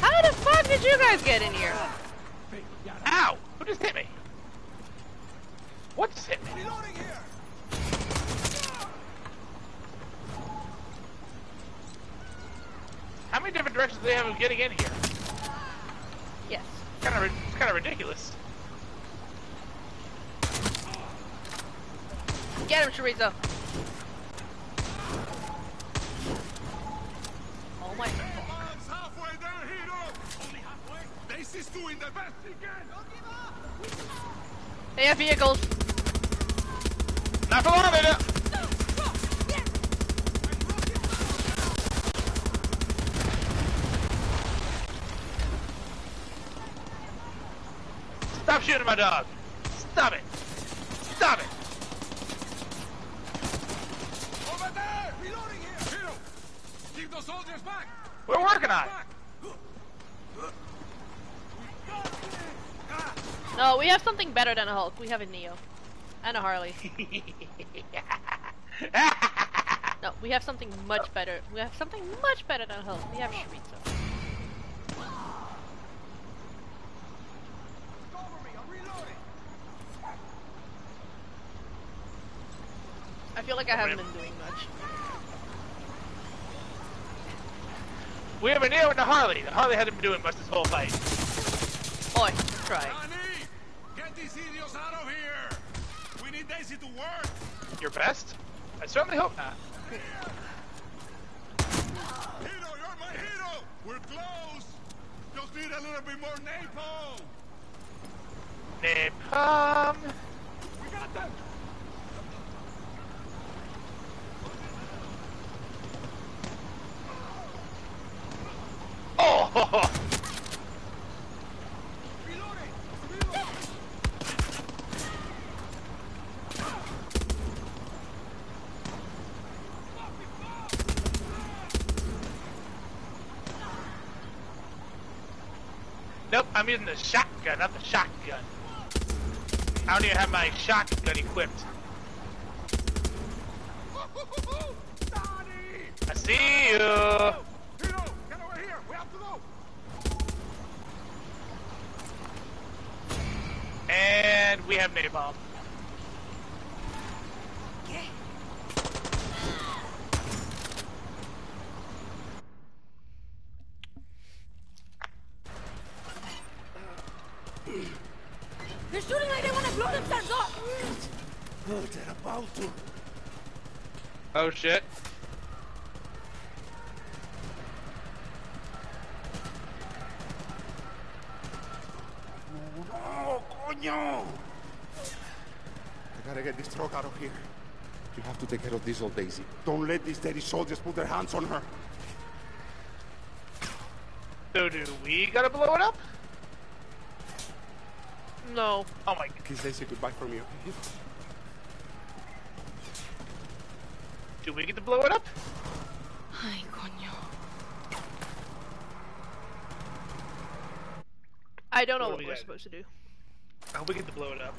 How the fuck did you guys get in here? Ow! Who just hit me? What just hit me? How many different directions do they have of getting in here? Yes. Kind of, it's kind of ridiculous. Get him, Chorizo. Oh my Arms halfway there, hero! Only halfway? Bases doing the best he can! They have vehicles. Not for long, minute. Stop shooting my dog. Stop it. Stop it. Over there! Reloading here! Hero! Keep those soldiers back! We're working on it. No, we have something better than a Hulk. We have a Neo. And a Harley. no, we have something much better. We have something much better than a Hulk. We have Chorizo. I feel like I haven't been doing much. We have a Neo and a Harley. The Harley hasn't been doing much this whole fight. Boy, try. Johnny! Get these idiots out of here! We need Daisy to work! Your best? I certainly hope not. Hero, you're my hero! We're close! Just need a little bit more napalm! Napalm. We got them! Oh! Nope, I'm using the shotgun, not the shotgun. I don't even have my shotgun equipped. I see you. Hero, get over here! We have to go! And we have napalm. They're shooting like they want to blow themselves up! Oh, they're about to. Oh shit. No, coño! I gotta get this truck out of here. You have to take care of this old Daisy. Don't let these dirty soldiers put their hands on her. So do we gotta blow it up? No. Oh my god. Kiss Daisy goodbye for me. Do we get to blow it up? Ay, coño. I don't know What what we we're supposed to do. I hope we get to blow it up.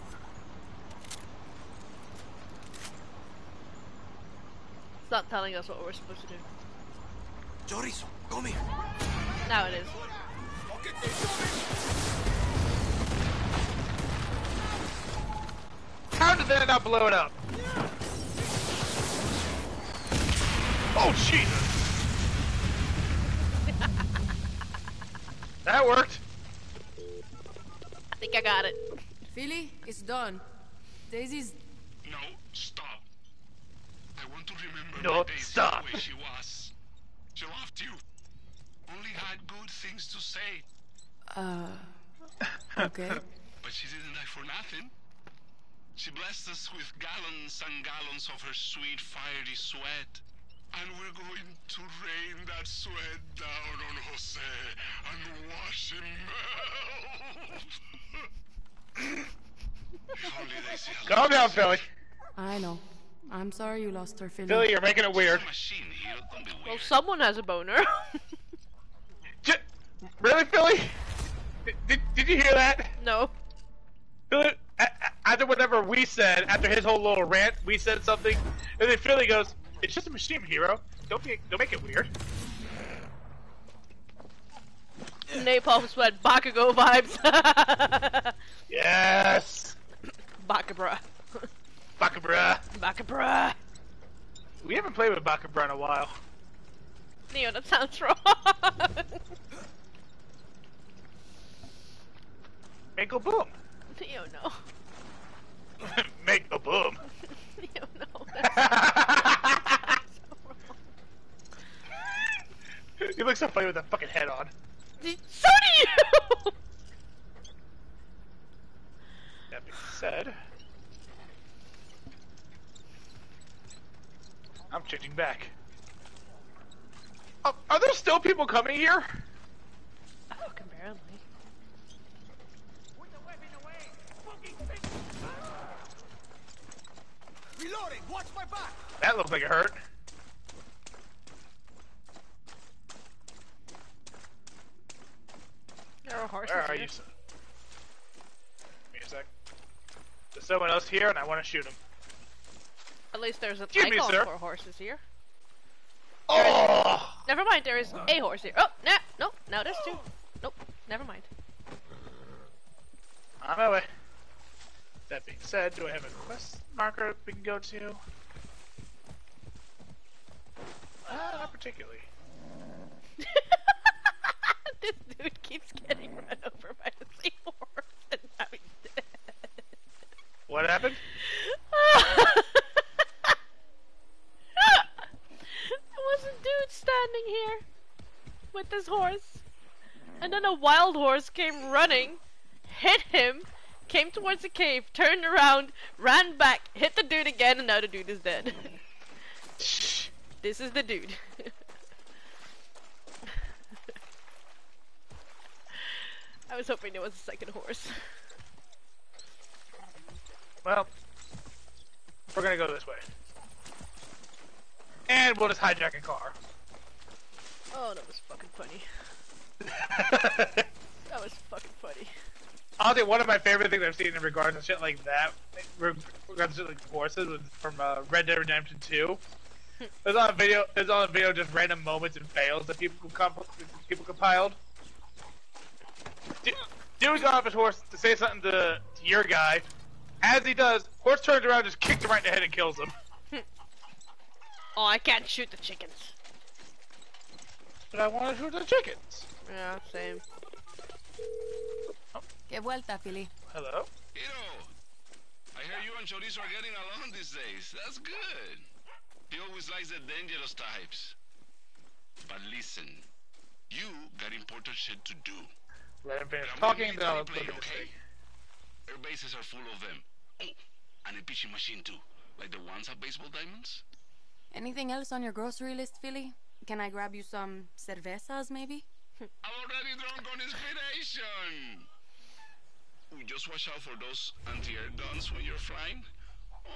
It's not telling us what we're supposed to do. Chorizo, come here. Now it is. How did that not blow it up? Oh Jesus! That worked. I think I got it. Philly, it's done. Daisy's. No, stop. I want to remember No, my days stop. the way she was. She loved you. Only had good things to say. Uh. Okay. But she didn't die for nothing. She blessed us with gallons and gallons of her sweet, fiery sweat. And we're going to rain that sweat down on Jose and wash him melt. if only they see how Calm down, Philly. I know. I'm sorry you lost her, Philly. Philly, you're making it weird. machine here. Don't be weird. Well, someone has a boner. J- really, Philly? Did, did, did you hear that? no. Philly, a- a- after whatever we said, after his whole little rant, we said something, and then Philly goes, "It's just a machine hero. Don't be, don't make it weird." Napalm sweat, Bakugo vibes. Yes, Bakabra. Bakabra. Bakabra. We haven't played with Bakabra in a while. Neo, that sounds wrong. Make a boom. Neo, no. Make a boom. Neo, no. you look so funny with that fucking head on. So do you! That being said, I'm changing back. Oh, are there still people coming here? Oh, Fucking barely. Reloading! Watch my back! That looks like it hurt. There are horses Where are here. you? Give me a sec. There's someone else here, and I want to shoot him. At least there's an Excuse icon for horses here. Oh! Never mind, there is a horse here. Oh, nah, nope, now there's two. Nope, never mind. On my way. That being said, do I have a quest marker we can go to? Uh, not particularly. this dude keeps getting run over by the same horse, and now he's dead. What happened? there was a dude standing here with this horse, and then a wild horse came running, hit him, came towards the cave, turned around, ran back, hit the dude again, and now the dude is dead. this is the dude. I was hoping it was a second horse. Well, we're gonna go this way. And we'll just hijack a car. Oh, that was fucking funny. that was fucking funny. Honestly, one of my favorite things I've seen in regards to shit like that, in regards to like horses, was from uh, Red Dead Redemption 2. There's on a video. There's on a video just random moments and fails that people comp- people compiled. Du- Dude got off his horse to say something to, to your guy. As he does, horse turns around, just kicks him right in the head and kills him. Oh, I can't shoot the chickens. But I want to shoot the chickens. Yeah, same. Que vuelta, Philly. Hello. Hiro, I hear you and Chorizo are getting along these days. That's good. He always likes the dangerous types. But listen, you got important shit to do. Let him finish I'm talking, gonna then I'll military look plane, at this okay? Air bases are full of them. Oh, and a pitching machine too, like the ones at Baseball Diamonds. Anything else on your grocery list, Philly? Can I grab you some cervezas, maybe? I'm already drunk on inspiration. Oh, Just watch out for those anti-air guns when you're flying,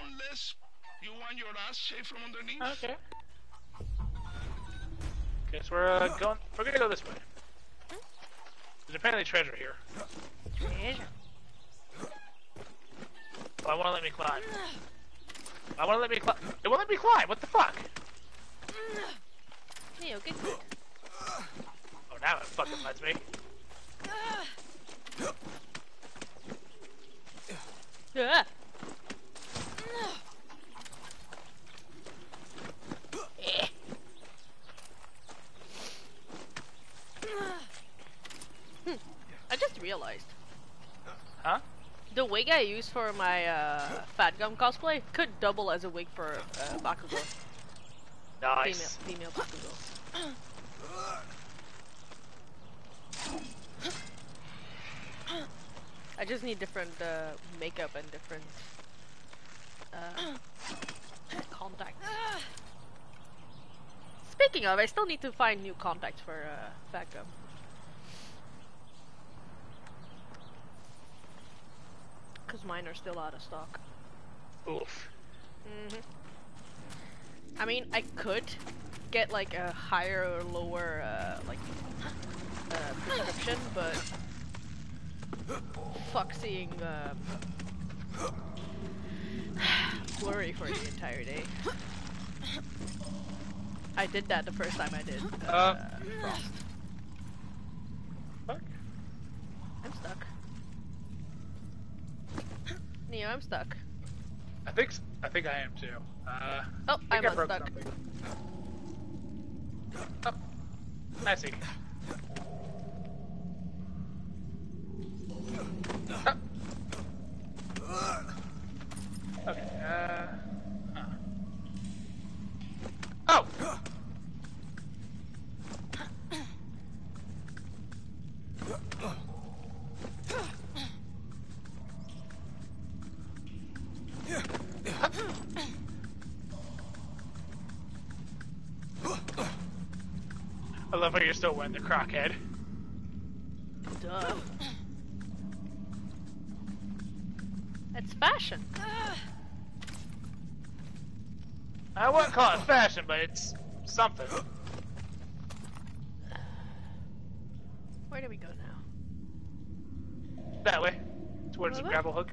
unless you want your ass shaved from underneath. Okay. Guess we're uh, going. We're gonna go this way. There's apparently treasure here. Treasure. Oh, I want to let me climb. I want to let me climb. It won't let me climb. What the fuck? Neo, get good. Oh, now it fucking lets me. Ah. Eh. Realized. Huh? The wig I used for my uh, Fat Gum cosplay could double as a wig for uh, Bakugo. Nice. Female, female Bakugo. I just need different uh, makeup and different uh, contacts. Speaking of, I still need to find new contacts for uh, Fat Gum. Because mine are still out of stock. Oof. hmm I mean, I could get like a higher or lower uh, like uh, prescription, but fuck seeing um, blurry for the entire day. I did that the first time I did uh, Uh. Frost. Fuck. I'm stuck. Neo, I'm stuck. I think I think I am too. Uh, Oh, I think I'm I broke unstuck. something. Oh, I see. Oh. Okay. Uh. huh. Oh. Still wearing the croc head. Duh. It's fashion. I wouldn't call it fashion, but it's something. Where do we go now? That way, towards the Wait, grapple hook.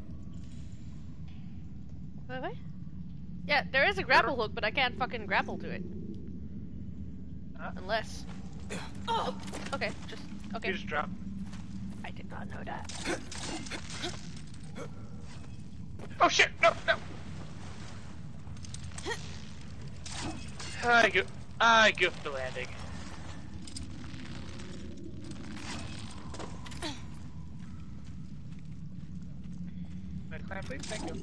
Wait, wait. Yeah, there is a grapple hook, but I can't fucking grapple to it. Unless. Oh, okay, just okay. You just drop. I did not know that. Oh shit! No, no. I go. I goofed the landing. May I please? Thank you.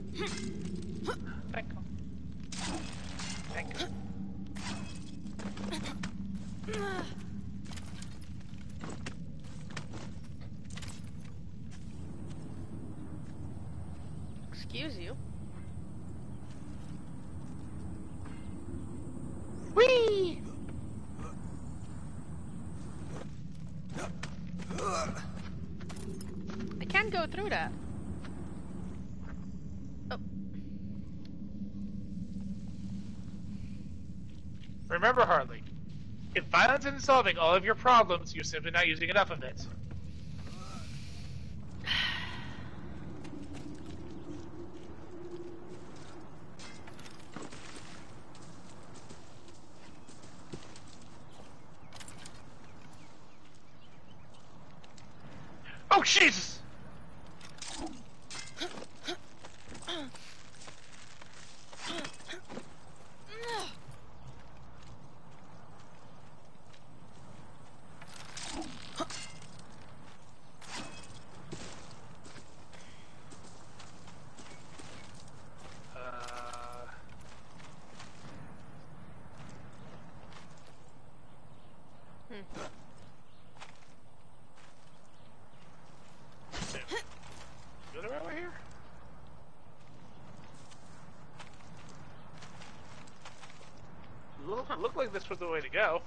Thank you. Thank you. Excuse you. Whee! I can't through that. Oh. Remember, Harley, if violence isn't solving all of your problems, you're simply not using enough of it. Oh, Jesus! Uh, Go the right way here? Look, look like this was the way to go.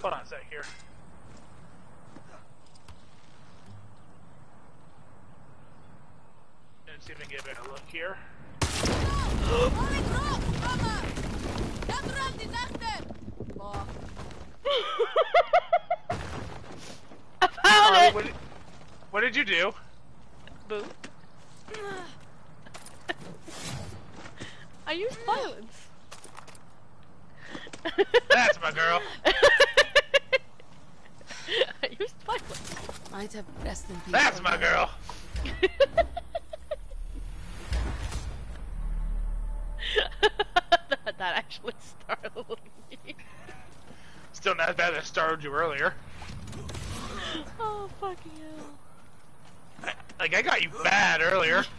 Hold on a sec here. And see if I can get a look here. Natural disaster! Oh, I found Harley, it! What did, what did you do? Boo. I used mm. violence. That's my girl. my place. Might have rest in peace. That's my girl.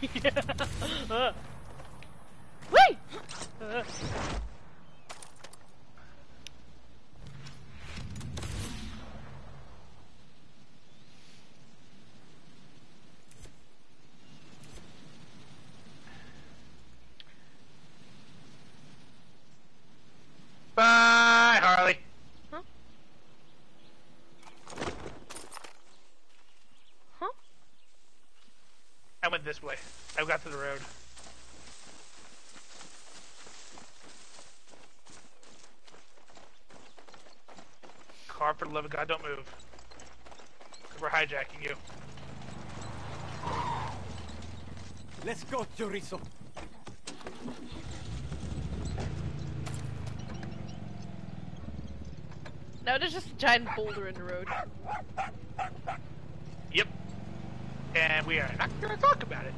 yeah. Uh. Whee! Uh. Bye, Harley. Huh? Huh? I went this way. I've got to the road. Car, for the love of God, don't move. we're hijacking you. Let's go, chorizo. No, there's just a giant boulder in the road. And we are not going to talk about it.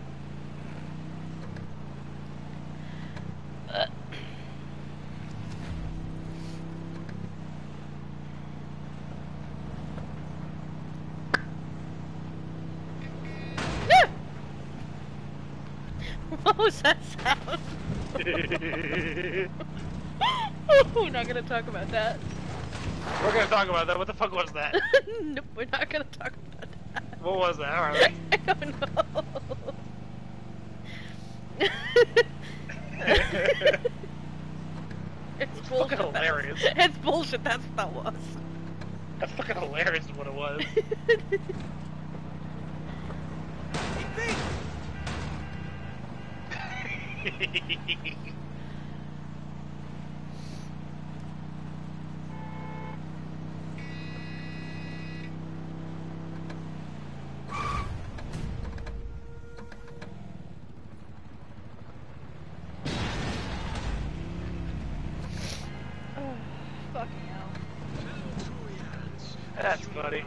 Uh. what was that sound? We're not gonna talk about that. We're going to talk about that. What the fuck was that? nope, we're not gonna talk about that. what was that, Harley? I don't know. it's bullshit. fucking hilarious. It's bullshit. That's what that was. That's fucking hilarious is what it was. That's funny.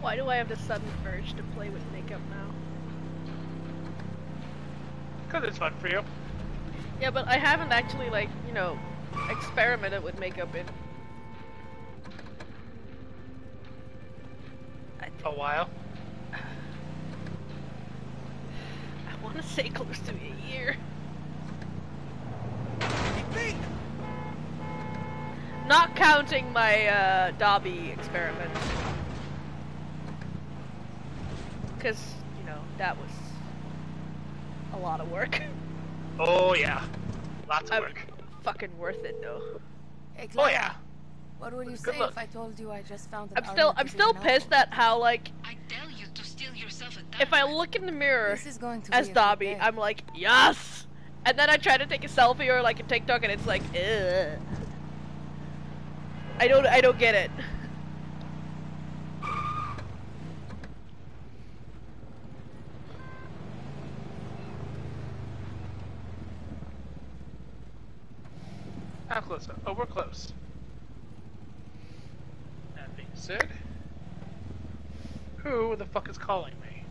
Why do I have the sudden urge to play with makeup now? Because it's fun for you. Yeah, but I haven't actually, like, you know, experimented with makeup in A while. I want to say close to a year. Not my uh, Dobby experiment. Because, you know, that was a lot of work. Oh, yeah. Lots of I'm work. fucking worth it, though. Hey, Oh, yeah. What would you Good say luck. if I told you I just found an I'm still, I'm still pissed at how, like, I tell you to steal yourself a if I look in the mirror This is going to as be Dobby. I'm like, yes! And then I try to take a selfie or like a TikTok and it's like, Ugh. I don't, I don't get it. How close? Oh, we're close. That being said, who the fuck is calling me?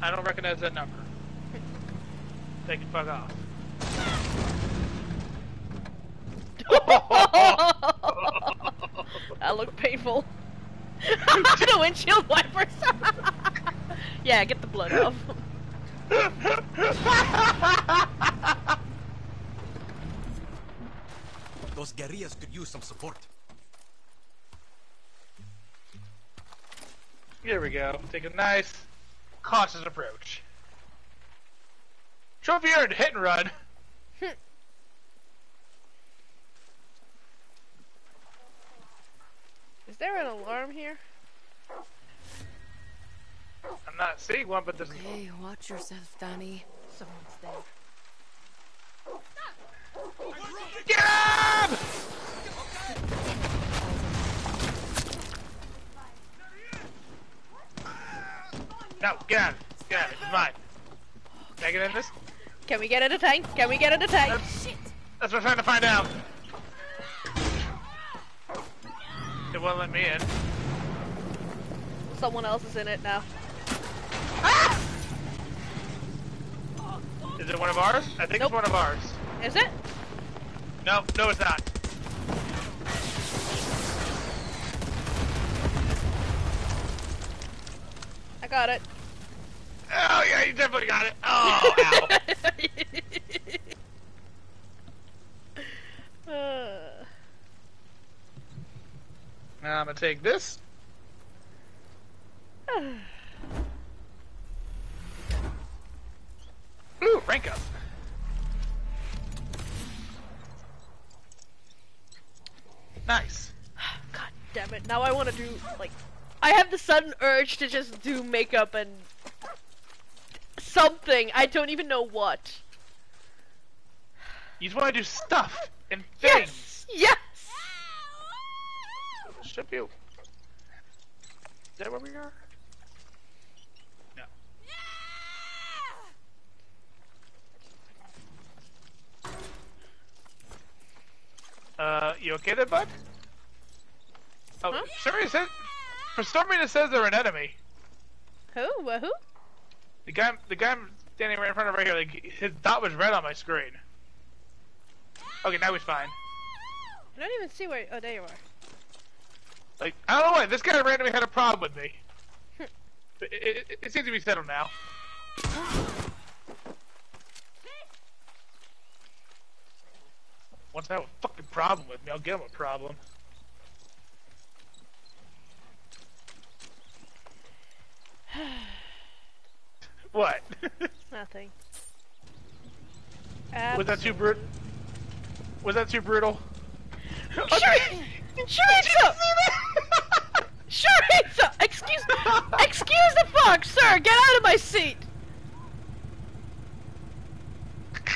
I don't recognize that number. They can fuck off. that looked painful. the windshield wipers. yeah, get the blood off. Those guerrillas could use some support. Here we go. Take a nice, cautious approach. Trophy earned, hit and run. Is there an alarm here? I'm not seeing one, but there's. Hey, watch yourself, Dani. Someone's there. Get him! No, get out of it. Get out of it. It's mine. Can I get in this? Can we get in the tank? Can we get in the tank? Uh, That's what I'm trying to find out. It won't let me in. Someone else is in it now. Is it one of ours? I think it's one of ours. Is it? No, no, it's not. I got it. Oh yeah, you definitely got it. Oh, ow. Uh, now I'm gonna take this. Ooh, rank up. Nice. God damn it! Now I want to do like, I have the sudden urge to just do makeup and something. I don't even know what. You just want to do stuff and things. Yes. Yes. Should be. Is that where we are? No. Yeah! Uh, you okay there, bud? Oh, Huh? sorry, it for some reason it says they're an enemy. Who? Uh, who? The guy, the guy I'm standing right in front of right here, like, his dot was red on my screen. Okay, now he's fine. I don't even see where. Oh, there you are. Like, I don't know why, this guy randomly had a problem with me. It, it, it seems to be settled now. Once I have a fucking problem with me, I'll give him a problem. What? Nothing. Was that too brutal? Was that too brutal? Sure, Chorizo! Chorizo! Excuse, excuse the fuck, sir. Get out of my seat.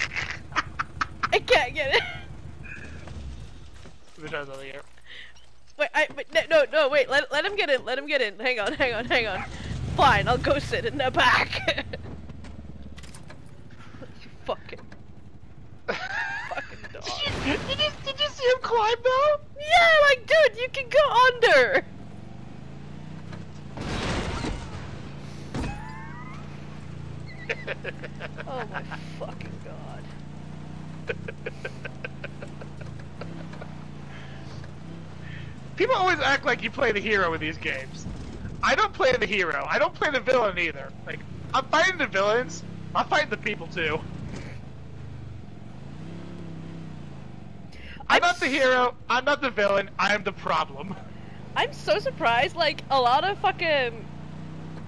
I can't get it. Let me try over here. Wait, I wait, no, no, no, wait. Let let him get in. Let him get in. Hang on, hang on, hang on. Fine, I'll go sit in the back. you fucking, fucking dog. Did you, did you see him climb though? Yeah, like, dude, you can go under. oh my fucking god. People always act like you play the hero in these games. I don't play the hero. I don't play the villain either. Like, I'm fighting the villains. I'm fighting the people too. I'm, not the hero. I'm not the villain. I am the problem. I'm so surprised. Like a lot of fucking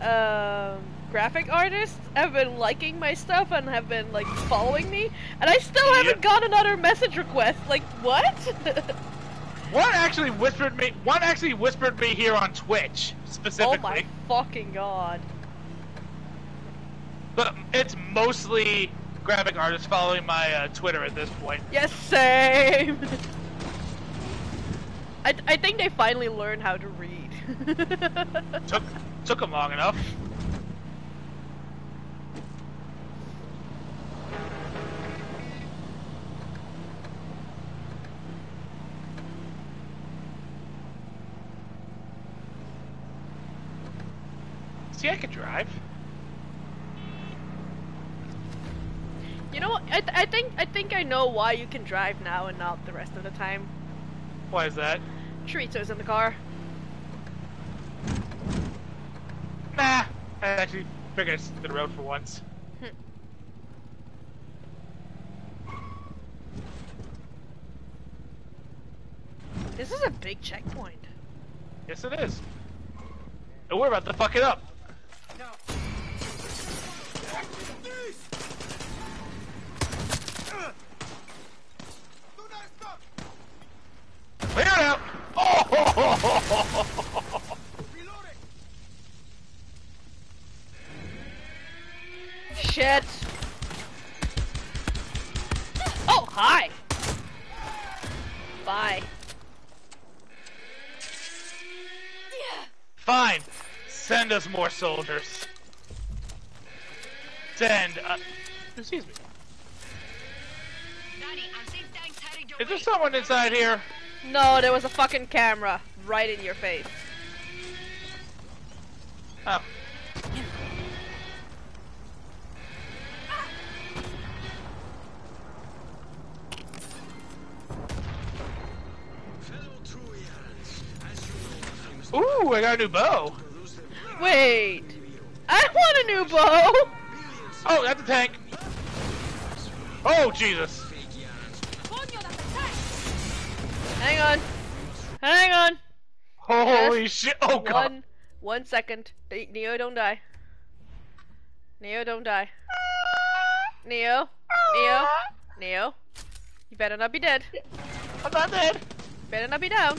um, graphic artists have been liking my stuff and have been like following me, and I still haven't got another message request. Like what? One actually whispered me. One actually whispered me here on Twitch specifically. oh my fucking god! But it's mostly graphic artists following my uh, Twitter at this point. Yes, same. I I think they finally learned how to read. Took took them long enough. See, I can drive. you know what? I, th- I think I know why you can drive now and not the rest of the time. Why is that? Chorizo's in the car. Nah, I actually figured I stood the road for once. This is a big checkpoint. Yes, it is. And we're about to fuck it up. Soldiers. Send. Uh, excuse me. Daddy, I'm saying thank Is there someone inside here? No, there was a fucking camera right in your face. Oh. Ooh, I got a new bow. Wait, I want a new bow. Oh, that's a tank. Oh, Jesus. Hang on, hang on. Holy shit. Oh, God. One, one second. Ne- Neo, don't die. Neo, don't die. Neo, Neo, Neo. You better not be dead. I'm not dead. Better not be down.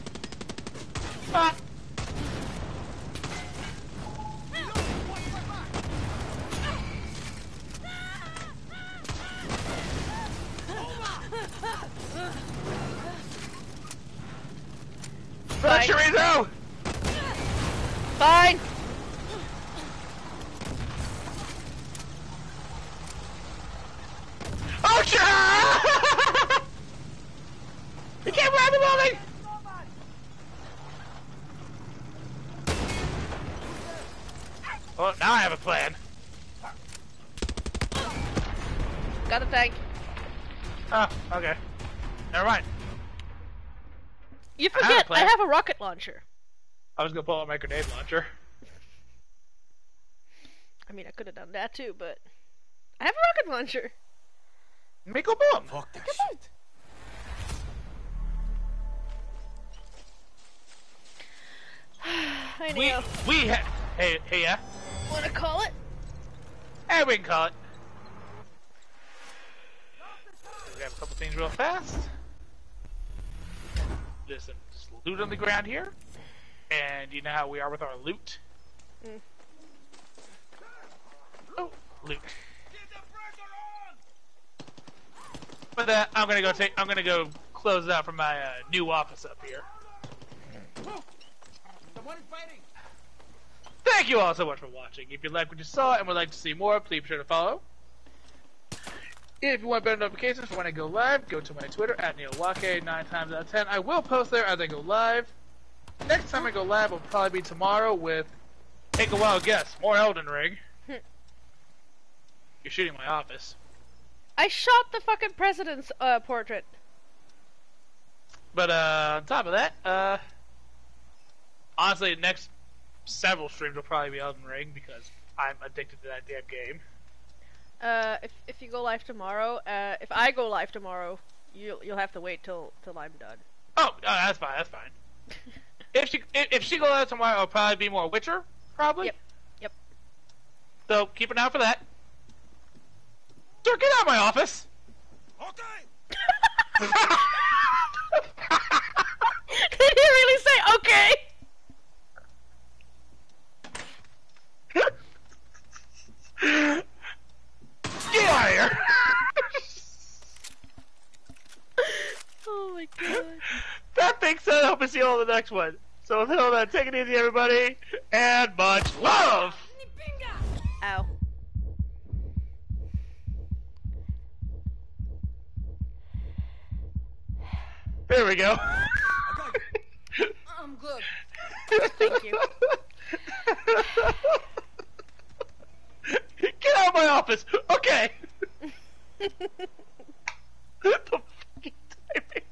Ah. Run. Chorizo! Fine. Oh, shit! He can't grab the building! Well, now I have a plan. Got the tank. Oh, okay. Never mind. You I have forget, I plan. have a rocket launcher. I was gonna pull out my grenade launcher. I mean, I could have done that too, but I have a rocket launcher. Make a boom. Fuck that shit. I We, we ha- hey, hey, yeah. Want to call it? Hey, we can call it. Grab a couple things real fast. There's some just loot on the ground here. And you know how we are with our loot. Mm. Oh, loot. But uh, I'm gonna go take. I'm gonna go close out from my uh, new office up here. Thank you all so much for watching. If you like what you saw and would like to see more, please be sure to follow. If you want better notifications for when I go live, go to my Twitter at NeoAke, 9 times out of 10. I will post there as I go live. Next time I go live will probably be tomorrow with, take a wild guess, more Elden Ring. You're shooting my office. I shot the fucking president's uh, portrait. But uh, on top of that, uh, honestly, the next several streams will probably be Elden Ring because I'm addicted to that damn game. Uh, if if you go live tomorrow, uh, if I go live tomorrow, you'll you'll have to wait till till I'm done. Oh, oh that's fine. That's fine. if she if, if she goes live tomorrow, it'll probably be more Witcher, probably. Yep. Yep. So keep an eye out for that. Sir, get out of my office. Okay. Did he really say okay? Get out of here. Oh my god. that being said, I hope to see you all in the next one. So until then, take it easy, everybody, and much love. Ow. There we go. I'm good. Thank you. Get out of my office. Okay. the fucking timing.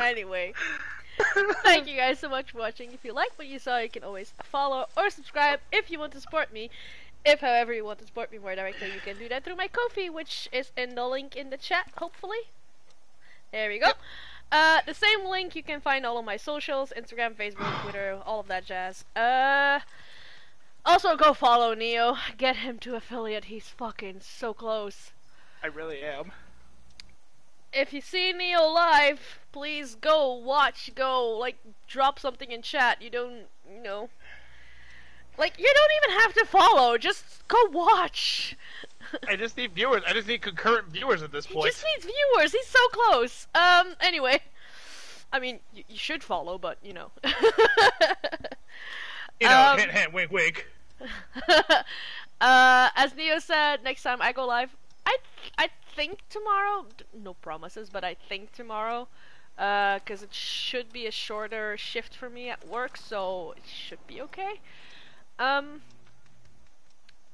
anyway, thank you guys so much for watching. If you like what you saw, you can always follow or subscribe if you want to support me. If, however, you want to support me more directly, you can do that through my Ko-fi, which is in the link in the chat, hopefully. There we go. Uh, the same link you can find all of my socials, Instagram, Facebook, Twitter, all of that jazz. Uh, also go follow Neo. Get him to affiliate. He's fucking so close. I really am. If you see Neo live, please go watch, go like drop something in chat. You don't, you know, like you don't even have to follow. Just go watch. I just need viewers. I just need concurrent viewers at this point. He just needs viewers. He's so close. Um. Anyway, I mean, you, you should follow, but you know. You know, Um, hint, hint, wink, wink. uh, as Neo said, next time I go live, I I think tomorrow. No promises, but I think tomorrow, because it should be a shorter shift for me at work, so it should be okay. Um,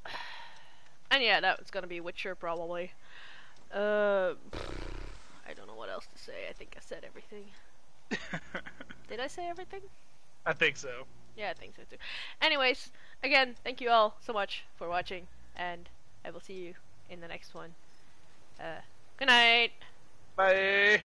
and yeah, that's gonna be Witcher probably. Uh, I don't know what else to say. I think I said everything. Did I say everything? I think so. Yeah, I think so too. Anyways, again, thank you all so much for watching, and I will see you in the next one. Uh, good night. Bye.